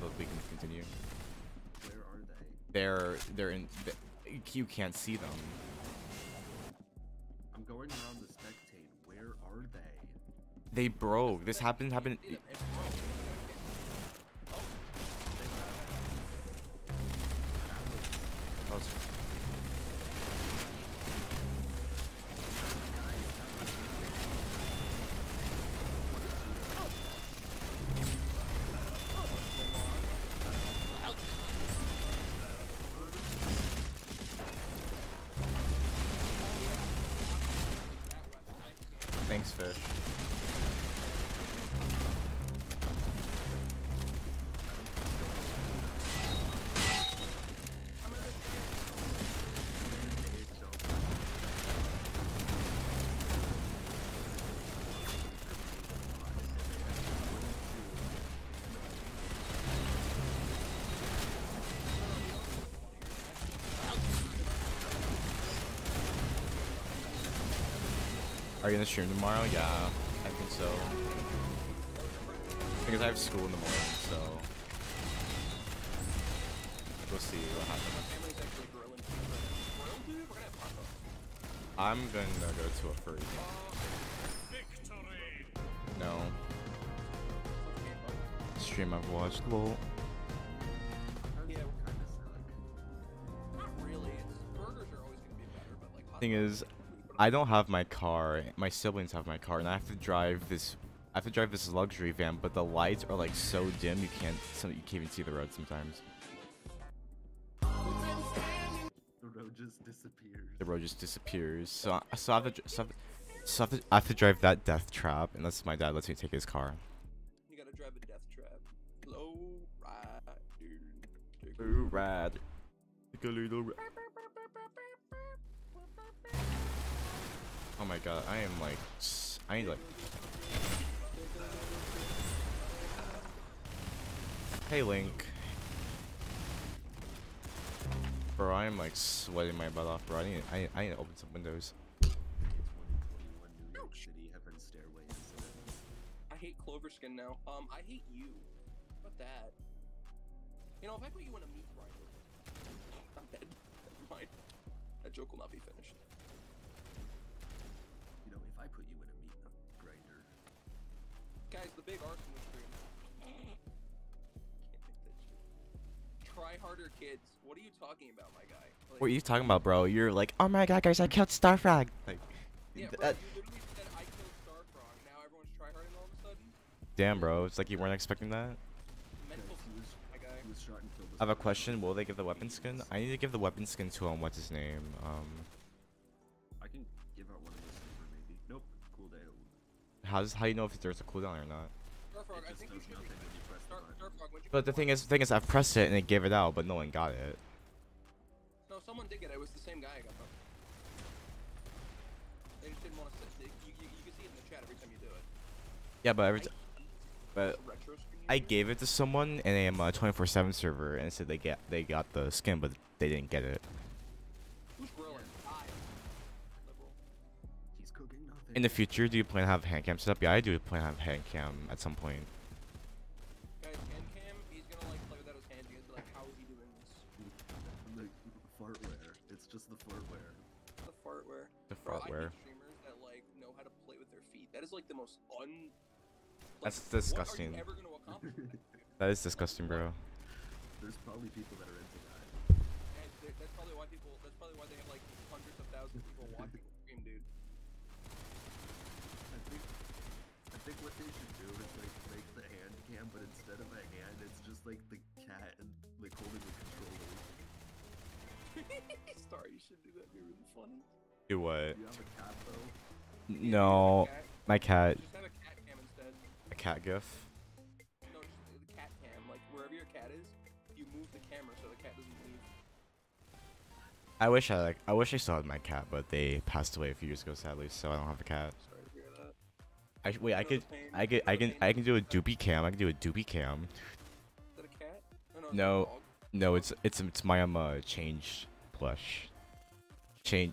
so we can continue. Where are they? They're, they're in, th you can't see them. I'm going around the They broke. This happened, happened, See them. Gonna stream tomorrow? Yeah, I think so. Because I have school in the morning, so we'll see what happens. Family's actually grilling cheese right now. Grill, dude? We're gonna have taco. I'm gonna go to a furry. No. Stream I've watched. Lol. Yeah, Kind of suck. not really. It's, burgers are always gonna be better, but like hot Thing is, are food, but I don't have my car. My siblings have my car, and I have to drive this. I have to drive this luxury van, but the lights are like so dim you can't. So you can't even see the road sometimes. The road just disappears. The road just disappears. So, I- so I have to, so I have to, so I have to, I have to drive that death trap unless my dad lets me take his car. You gotta drive a death trap. Low ride, dude. Take a- Ooh. Take a little ra- Oh my god, I am like, I need like. Hey Link. Bro, I am like sweating my butt off, bro. I need, I, I need to open some windows. 2021 New York City Heaven Stairway. I hate Cloverskin now. Um, I hate you. What that? You know, if I put you in a meat grinder, I'm dead. Never mind. That joke will not be finished. Shit. Try harder, kids. What are you talking about, my guy? Like, What are you talking about, bro? You're like, oh my god, guys, I killed Starfrog. Like, Yeah, bro, that- you literally said I killed Starfrog. Now everyone's tryharding all of a sudden. damn, bro. It's like you weren't expecting that. Mental, guys, he was, my guy. he was shot and killed. I have a question. Will they give the weapon skin? I need to give the weapon skin to um, what's his name? Um, I can give out one of those silver maybe. Nope. Cooldown. how does how do you know if there's a cooldown or not? Starfrog, I think you does should But the thing is, the thing is, I pressed it and it gave it out, but no one got it. No, someone did get it. It was the same guy I got them. They just didn't want to sit. You, you, you can see it in the chat every time you do it. Yeah, but every I t- hate but those retro screen I gave it to someone in a um, 24/7 server and said they get they got the skin, but they didn't get it. Who's grilling? I. He's cooking nothing. In the future, do you plan to have hand cam set up? Yeah, I do plan to have hand cam at some point. Guys, hand cam, he's gonna like play without his hands. He's gonna be like, how is he doing this? the fartware. It's just the fartware. The fartware. Bro, I fartware. hate streamers that like know how to play with their feet. That is like the most un. like, That's disgusting. What are you ever gonna accomplish? with that, dude? That is disgusting, bro. There's probably people that are into that. And that's probably why people. That's probably why they have like hundreds of thousands of people watching the stream, dude. I think I think what they should do is like make the hand cam, but instead of a hand, it's just like the cat and like holding the controller. Sorry, you should do that. It'd be really funny. Do what? Do you have a cat though? You No, have a cat. my cat. A cat cam instead. A cat gif. No, just the cat cam. Like wherever your cat is, you move the camera so the cat doesn't leave. I wish I like. I wish I still had my cat, but they passed away a few years ago, sadly. So I don't have a cat. Sorry to hear that. I wait. I could. I could. I can. I can do a doopy cam. I can do a doopy cam. Is that a cat? No, no. it's No. No, it's it's it's my um uh, change plush. Change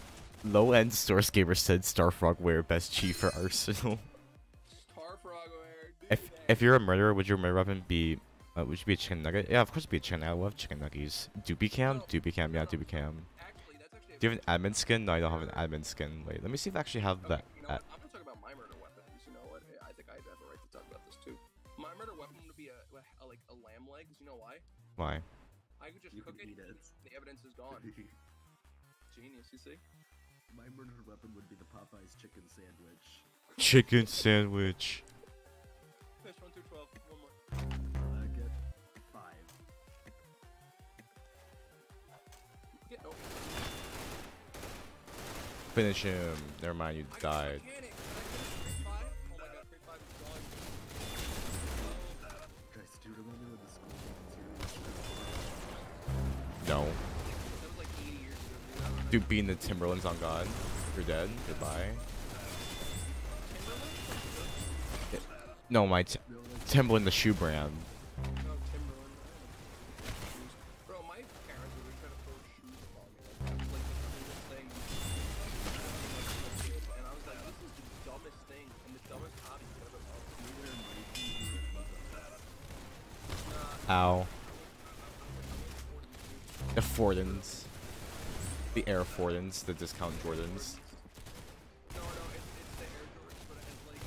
low end source gamer said Starfrog where best chief for Arsenal. Star frog where? do if if you're a murderer, would your murder weapon be uh, would you be a chicken nugget? Yeah, of course it'd be a chicken nugget. I love chicken nuggies. Doobie cam? Doobie cam, yeah, doobie cam. Actually, that's actually. a Do you have an admin skin? No, I don't have an admin skin. Wait, let me see if I actually have Okay, that. you know. I'm gonna talk about my murder weapon. 'cause You know what? I I think I have a right to talk about this too. My murder weapon would be a, a like a lamb leg. 'cause You know why? why? I could just You cook it. it. The evidence is gone. Genius, you see? My murder weapon would be the Popeyes chicken sandwich. Chicken sandwich. Fish one through twelve. One more. Uh, get five. Get no. Finish him. Never mind, you I got died. mechanic. Dude. Being the Timberlands on God. You're dead. Goodbye. No, my t- Timberland, the shoe brand. Ow. The Fordens. The Air Fordens, the discount Jordans. No, no, it's, it's the Air Jordans, but it has like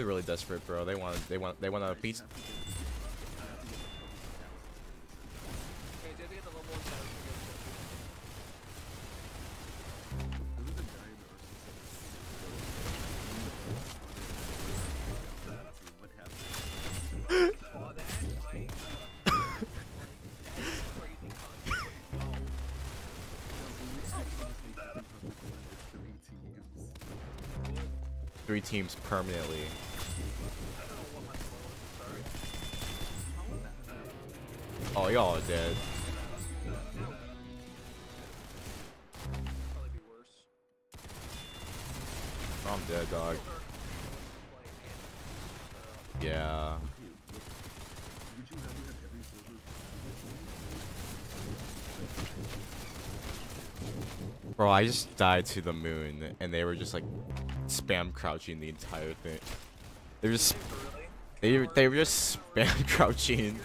They're really desperate, bro. They want, they want, they want to beat. Okay, did they y'all are dead. I'm dead, dog. Yeah. Bro, I just died to the moon, and they were just like spam crouching the entire thing. They just, they, they were just spam crouching.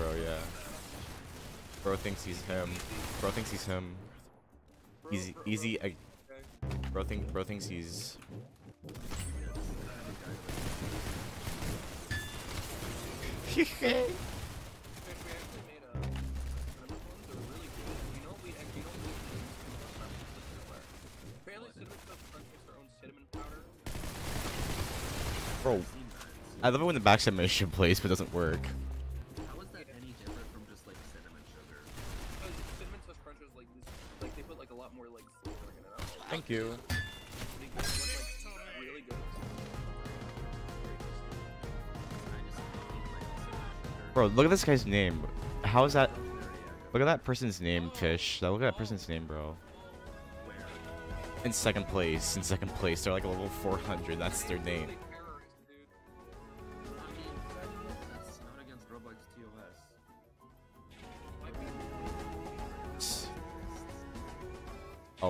Bro, yeah. Bro thinks he's him. Bro thinks he's him. Easy, easy. I, bro think, bro thinks he's. Bro, I love it when the backside mission plays, but doesn't work. Sugar. Bro, look at this guy's name. How is that? Look at that person's name, Fish. Look at that person's name, bro. In second place. In second place. They're like a level 400. That's their name.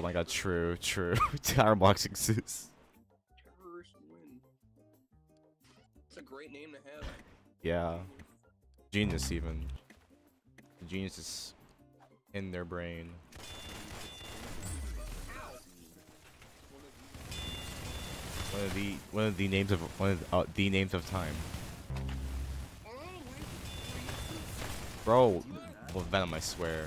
Oh my god, true, true. Tower blocks exist. Terrorist win. It's a great name to have. Yeah. Genius, even. Genius is in their brain. One of One of the one of the names of one of the, uh, the names of time. Bro, well, Venom, I swear.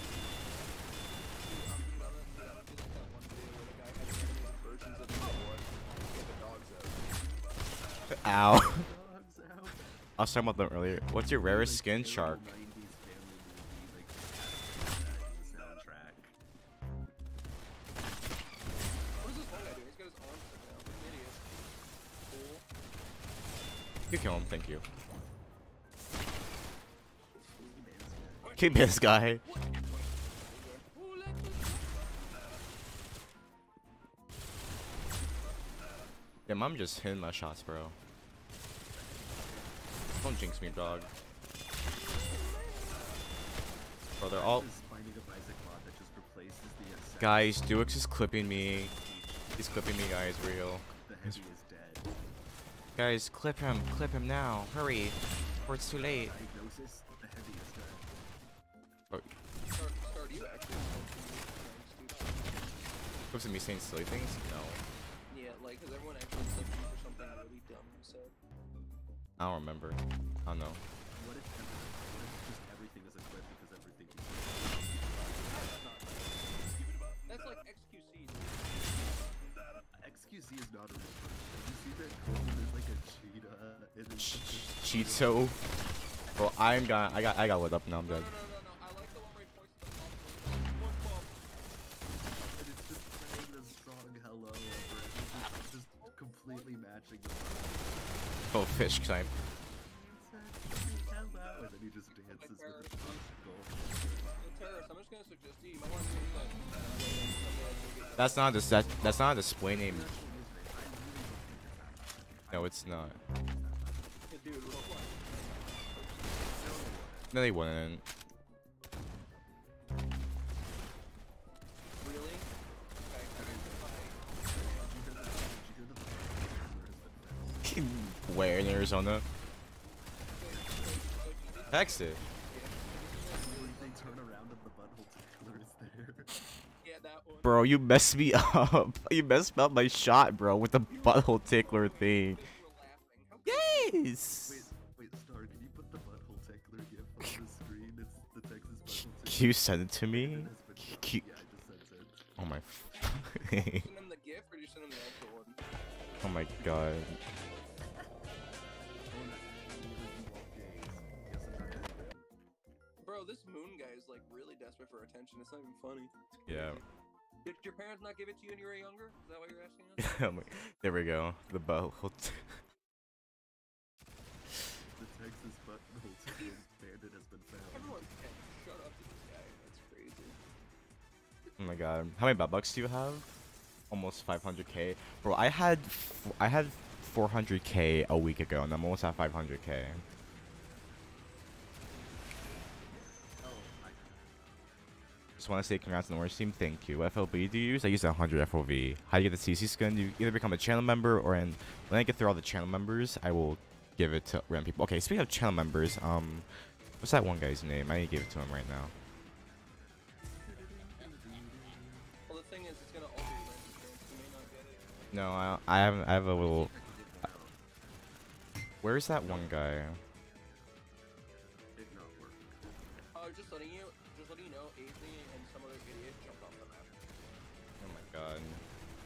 Ow. I was talking about them earlier. What's your rarest skin, Shark? 90s family movie, like, that is the soundtrack. What is this one guy doing? He's got his arms stuck down. What an idiot. Cool. You kill him. Thank you. Keep this guy. Damn, I'm just hitting my shots, bro. Don't jinx me, dog. Bro, they're all. is finding a Isaac mod that just replaces the assassin. Guys, Duix is clipping me. He's clipping me, guys. Real. The heavy is dead. Guys, clip him. Clip him now. Hurry. Or it's too late. Diagnosis, the heavy is dead. Bro, Star, Star, do you actually know who you are, clips of me saying silly things? I don't remember. I don't know. What if, what if just everything is a clip because everything is That's like XQC. dude. XQC is not a real person. You see that quote where there's like a cheetah and it's just Cheeto. Bro, I'm gonna. I got. I got lit up now. I'm No, dead. no, no, no, no. I like the one where he points to the top. and goes, One bump. and it's just playing this song hello over it. It's just, just completely matching the Oh, fish get- That's not that, That's not a display name. No, it's not. No, they wouldn't. There. Yeah, that one. Bro, you messed me up. You messed up my shot, bro, with the butthole tickler thing. People were laughing. How could Wait, Yes. Star, can you put oh the butthole tickler gif on the screen? It's the Texas desperate for attention. It's not even funny. Yeah. Did your parents not give it to you when you were younger? Is that what you're asking us? There we go. The butthole. T- The Texas butthole tickler bandit has been found. Everyone can shut up to this guy. That's crazy. oh my god. How many bucks do you have? Almost 500k. Bro, I had f- I had 400k a week ago, and I'm almost at 500k. Just want to say congrats on the Orange Team. Thank you. FOV do you use? I use 100 FOV. How do you get the CC skin? You either become a channel member or in, when I get through all the channel members, I will give it to random people. Okay, speaking of channel members, um, what's that one guy's name? I need to give it to him right now. Well, the thing is, it's gonna all be random. You may not get it. No, I, I have I have a little. I did not. Where's that one guy?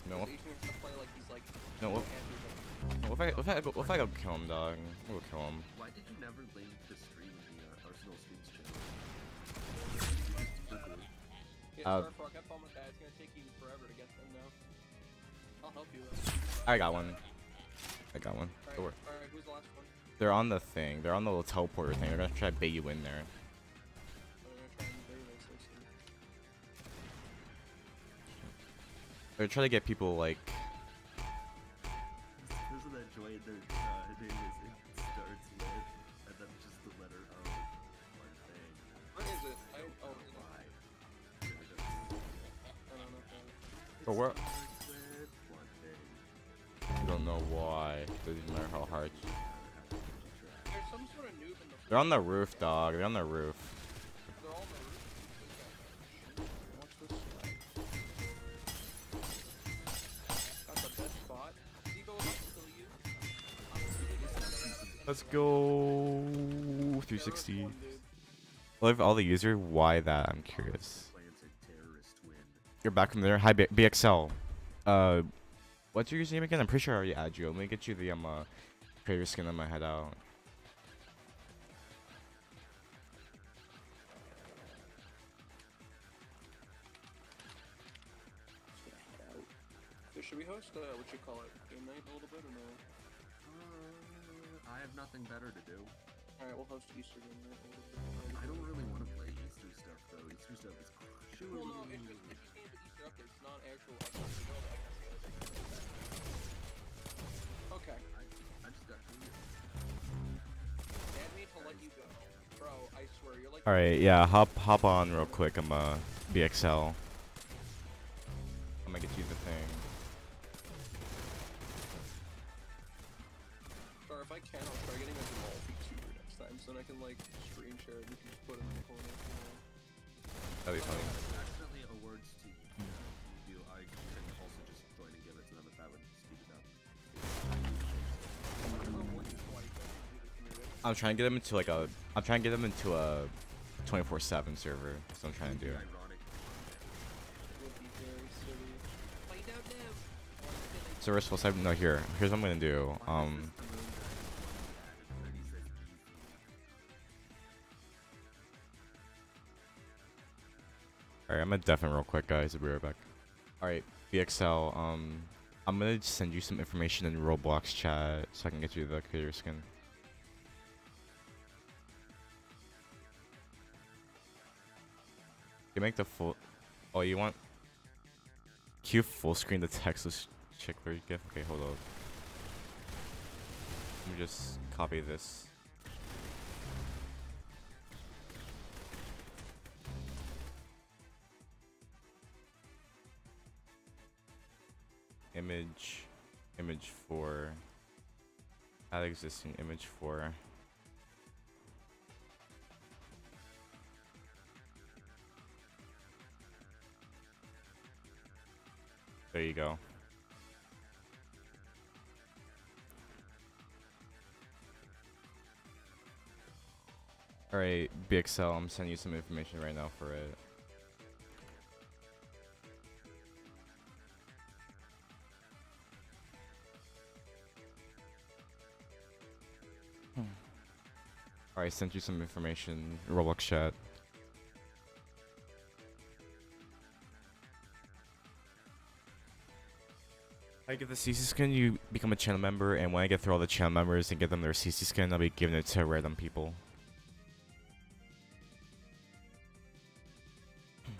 No, Aethy is gonna play like he's like. no. What, what if I what if I go, what if I go kill him, dog? I'll go kill him. Why did you never link the stream in the uh, Arsenal Streams channel? You just Google it. Yeah, Uh, sorry, Frog, have fun with that. It's gonna take you forever to get them now. I'll help you though. I got one. I got one. Alright, Don't worry. alright, who's the last one? They're on the thing. They're on the little teleporter thing. They're gonna try to bait you in there. They're trying to get people like. Isn't that joy their uh, name is it starts with, and then just the letter O, one thing. Where is it? I don't, oh, I don't know. But we're. Starts with one thing. I don't know why. Doesn't matter how hard. There's some sort of noob in the. They're on the roof, dog. They're on the roof. Let's go. 360. One, dude. Love all the user. Why that? I'm curious. Plans a terrorist win. You're back from there. Hi, B- BXL. Uh, what's your username again? I'm pretty sure I already added you. Let me get you the um uh, creator skin on my head out. Just gonna head out. So should we host, uh, what you call it, have nothing better to do. Alright, we'll host Easter game night a little bit. I don't really want to play Easter stuff though. Easter stuff is crushing. Well, no, it's just, it's just games with Easter updates, it's not actual updates. You know that. Okay, I, I just got curious. add to let you go. Bro, I swear, you're like. All right, yeah. Hop hop on real quick. I'm uh BXL. I'm gonna get you the That'd be funny. Accidentally awards to you. I can also just join and give it to them if that would speed it up. I'm trying to get them into like a. I'm trying to get them into a 24/7 server. That's what I'm trying to do. Ironic. Would be very silly. Find out now. So Restful Seven. No, here. Here's what I'm gonna do. Um. Alright, I'm gonna deafen real quick, guys. I'll be right back. Alright, VXL, um, I'm gonna send you some information in Roblox chat so I can get you the creator skin. You make the full. Oh, you want. Q full screen the textless chickler gif? Okay, hold on. Let me just copy this. Image, image four. Add existing image four. There you go. Alright, BXL, I'm sending you some information right now for it. Alright, sent you some information, Roblox chat. I get the CC skin, you become a channel member, and when I get through all the channel members and get them their CC skin, I'll be giving it to random people.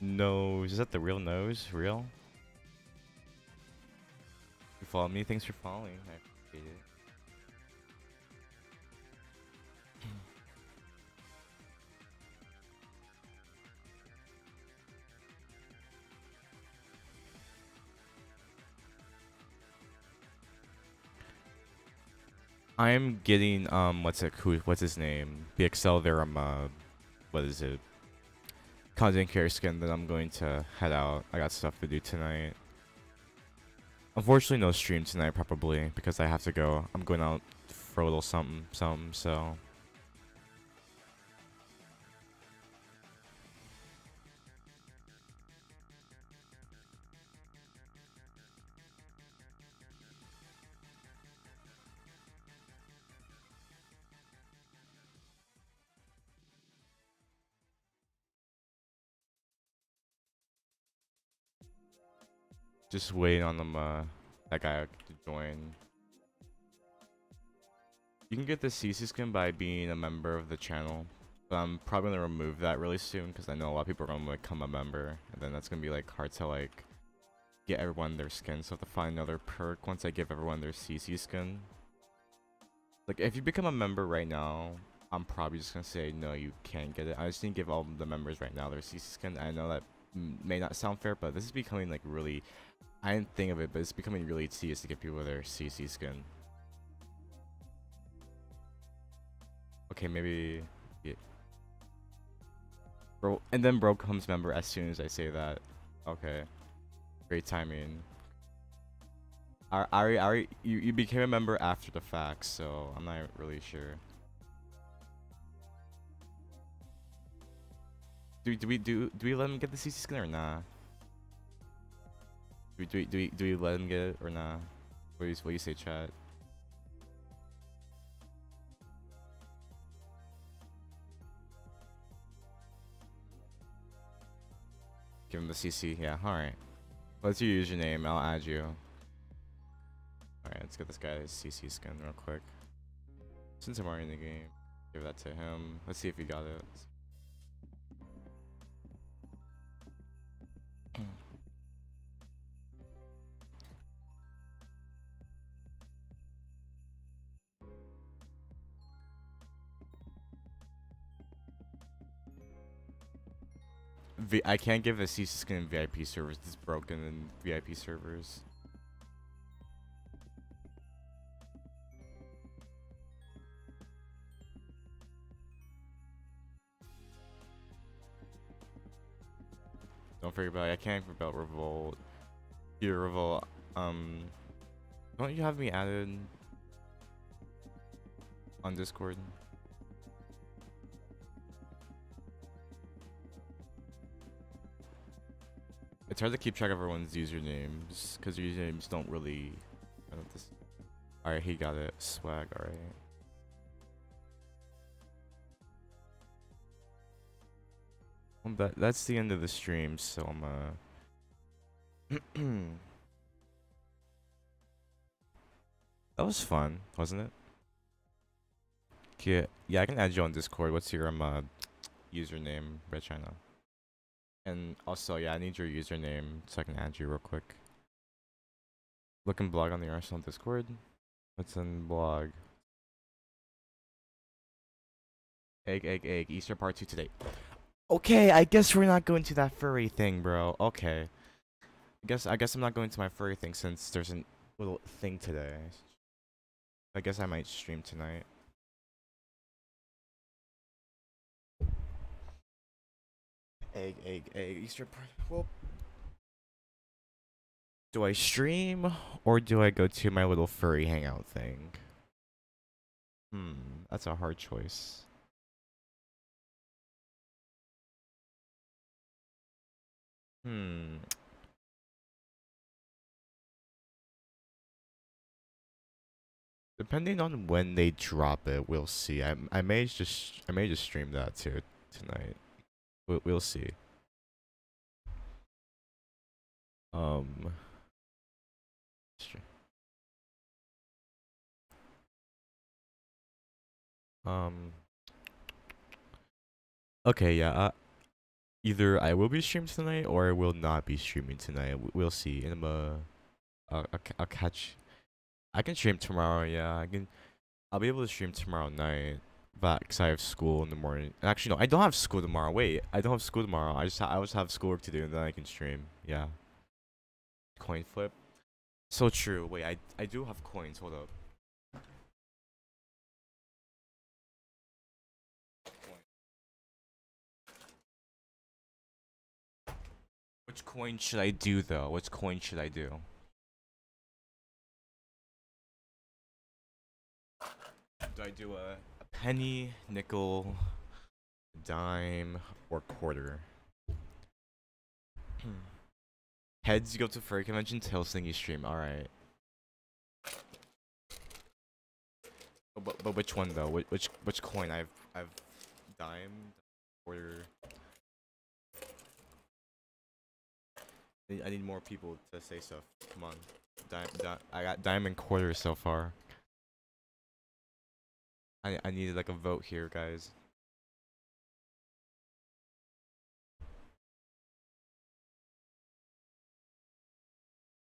Nose, is that the real nose? Real? You follow me? Thanks for following. I I'm getting um what's it who what's his name? BXL there um uh what is it? Content care skin then I'm going to head out. I got stuff to do tonight. Unfortunately no stream tonight probably because I have to go. I'm going out for a little something something so just waiting on them. Uh, that guy to join. You can get the CC skin by being a member of the channel. But I'm probably gonna remove that really soon because I know a lot of people are gonna become a member, and then that's gonna be like hard to like get everyone their skin. So I have to find another perk once I give everyone their CC skin. Like if you become a member right now, I'm probably just gonna say no, you can't get it. I just need to give all the members right now their CC skin. I know that may not sound fair, but this is becoming like really. I didn't think of it, but it's becoming really tedious to give people their CC skin. Okay, maybe. Yeah. Bro, and then bro comes member as soon as I say that. Okay. Great timing. Ari, Ari you, you became a member after the fact, so I'm not really sure. Do, do we do do we let him get the CC skin or nah? Do we do we, do we, let him get it or nah? What do you, what do you say, chat? Give him the CC. Yeah, alright. What's your username? I'll add you. Alright, let's get this guy's CC skin real quick. Since I'm already in the game, give that to him. Let's see if he got it. V I can't give a CC skin VIP servers. It's broken in VIP servers. Don't forget about it. I can't forget about Revolt. Here, Revolt. Um, don't you have me added on Discord? It's hard to keep track of everyone's usernames because usernames don't really. Don't. All right, he got it. Swag. All right. Well, that that's the end of the stream. So I'm uh. that was fun, wasn't it? Yeah, yeah. I can add you on Discord. What's your um uh, username, Red China? And also, yeah, I need your username so I can add you real quick. Look and blog on the Arsenal Discord. What's in blog? Egg, egg, egg. Easter part two today. Okay, I guess we're not going to that furry thing, bro. Okay. I guess I guess I'm not going to my furry thing since there's a little thing today. I guess I might stream tonight. Egg, egg, egg. Easter part. Well, do I stream or do I go to my little furry hangout thing? Hmm, that's a hard choice. Hmm. Depending on when they drop it, we'll see. I I may just I may just stream that too tonight. We'll see. Um. Um. Okay, yeah. Uh, either I will be streaming tonight or I will not be streaming tonight. We'll see. And uh, I'll, I'll, I'll catch. I can stream tomorrow. Yeah, I can. I'll be able to stream tomorrow night. But because I have school in the morning. Actually, no, I don't have school tomorrow. Wait, I don't have school tomorrow. I just I just have schoolwork to do, and then I can stream. Yeah. Coin flip. So true. Wait, I I do have coins. Hold up. Which coin should I do though? Which coin should I do? Do I do a penny, nickel, dime, or quarter? Hmm. Heads, you go to furry convention. Tails, think you stream. All right. But, but but which one though? Which which which coin? I've I've dime, quarter. I need, more people to say stuff. Come on. Di- di- I got diamond quarter so far. I I needed like a vote here, guys.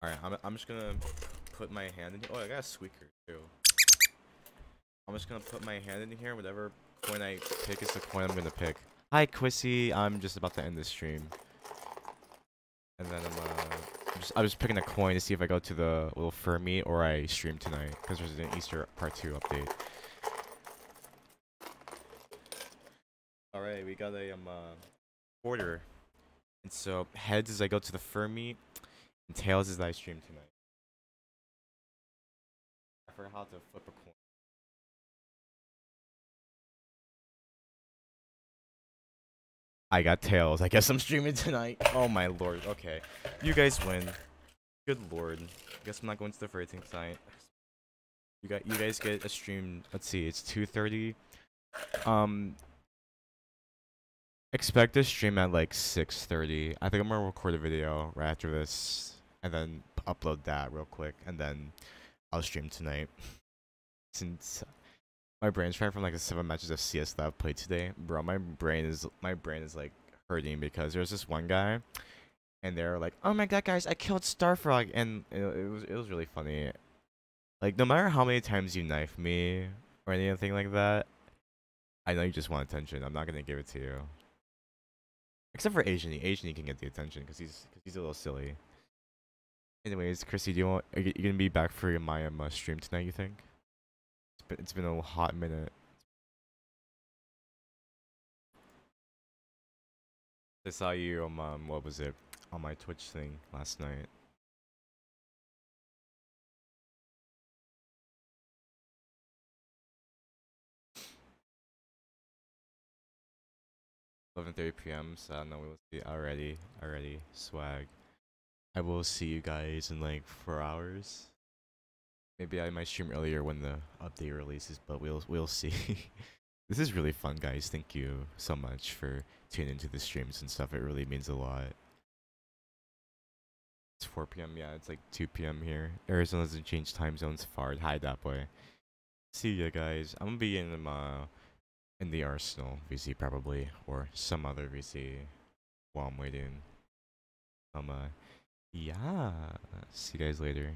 Alright, I'm I'm just gonna put my hand in. Oh, I got a squeaker too. I'm just gonna put my hand in here. Whatever coin I pick is the coin I'm gonna pick. Hi, Quissy. I'm just about to end the stream. And then I'm uh, I'm just, I'm just picking a coin to see if I go to the little Fermi or I stream tonight because there's an Easter Part Two update. We got a um uh, quarter, and so heads is I go to the Fermi, and tails is I stream tonight. I forgot how to flip a coin. I got tails. I guess I'm streaming tonight. Oh my lord. Okay. You guys win. Good lord. I guess I'm not going to the rating tonight. You got you guys get a stream. Let's see. It's 2:30. Um expect a stream at like 6:30. I think I'm going to record a video right after this and then upload that real quick and then I'll stream tonight. Since my brain's fried from like the seven matches of CS that I've played today, bro. My brain is my brain is like hurting because there's this one guy, and they're like, "Oh my god, guys, I killed Starfrog," and it, it was it was really funny. Like no matter how many times you knife me or anything like that, I know you just want attention. I'm not gonna give it to you. Except for Asian, Asian can get the attention because he's cause he's a little silly. Anyways, Chrissy, do you want? Are you gonna be back for your Maya uh, stream tonight? You think? It's been, it's been a hot minute. I saw you on um, what was it on my Twitch thing last night. Eleven thirty p.m. So I know. We'll see. Already, already swag. I will see you guys in like four hours. Maybe I might stream earlier when the update releases, but we'll we'll see. this is really fun, guys. Thank you so much for tuning into the streams and stuff. It really means a lot. It's 4 p.m. Yeah, it's like 2 p.m. here. Arizona doesn't change time zones far. Hi, that boy. See ya, guys. I'm gonna be in the uh, in the Arsenal VC probably, or some other VC while I'm waiting. Um, uh, yeah. See you guys later.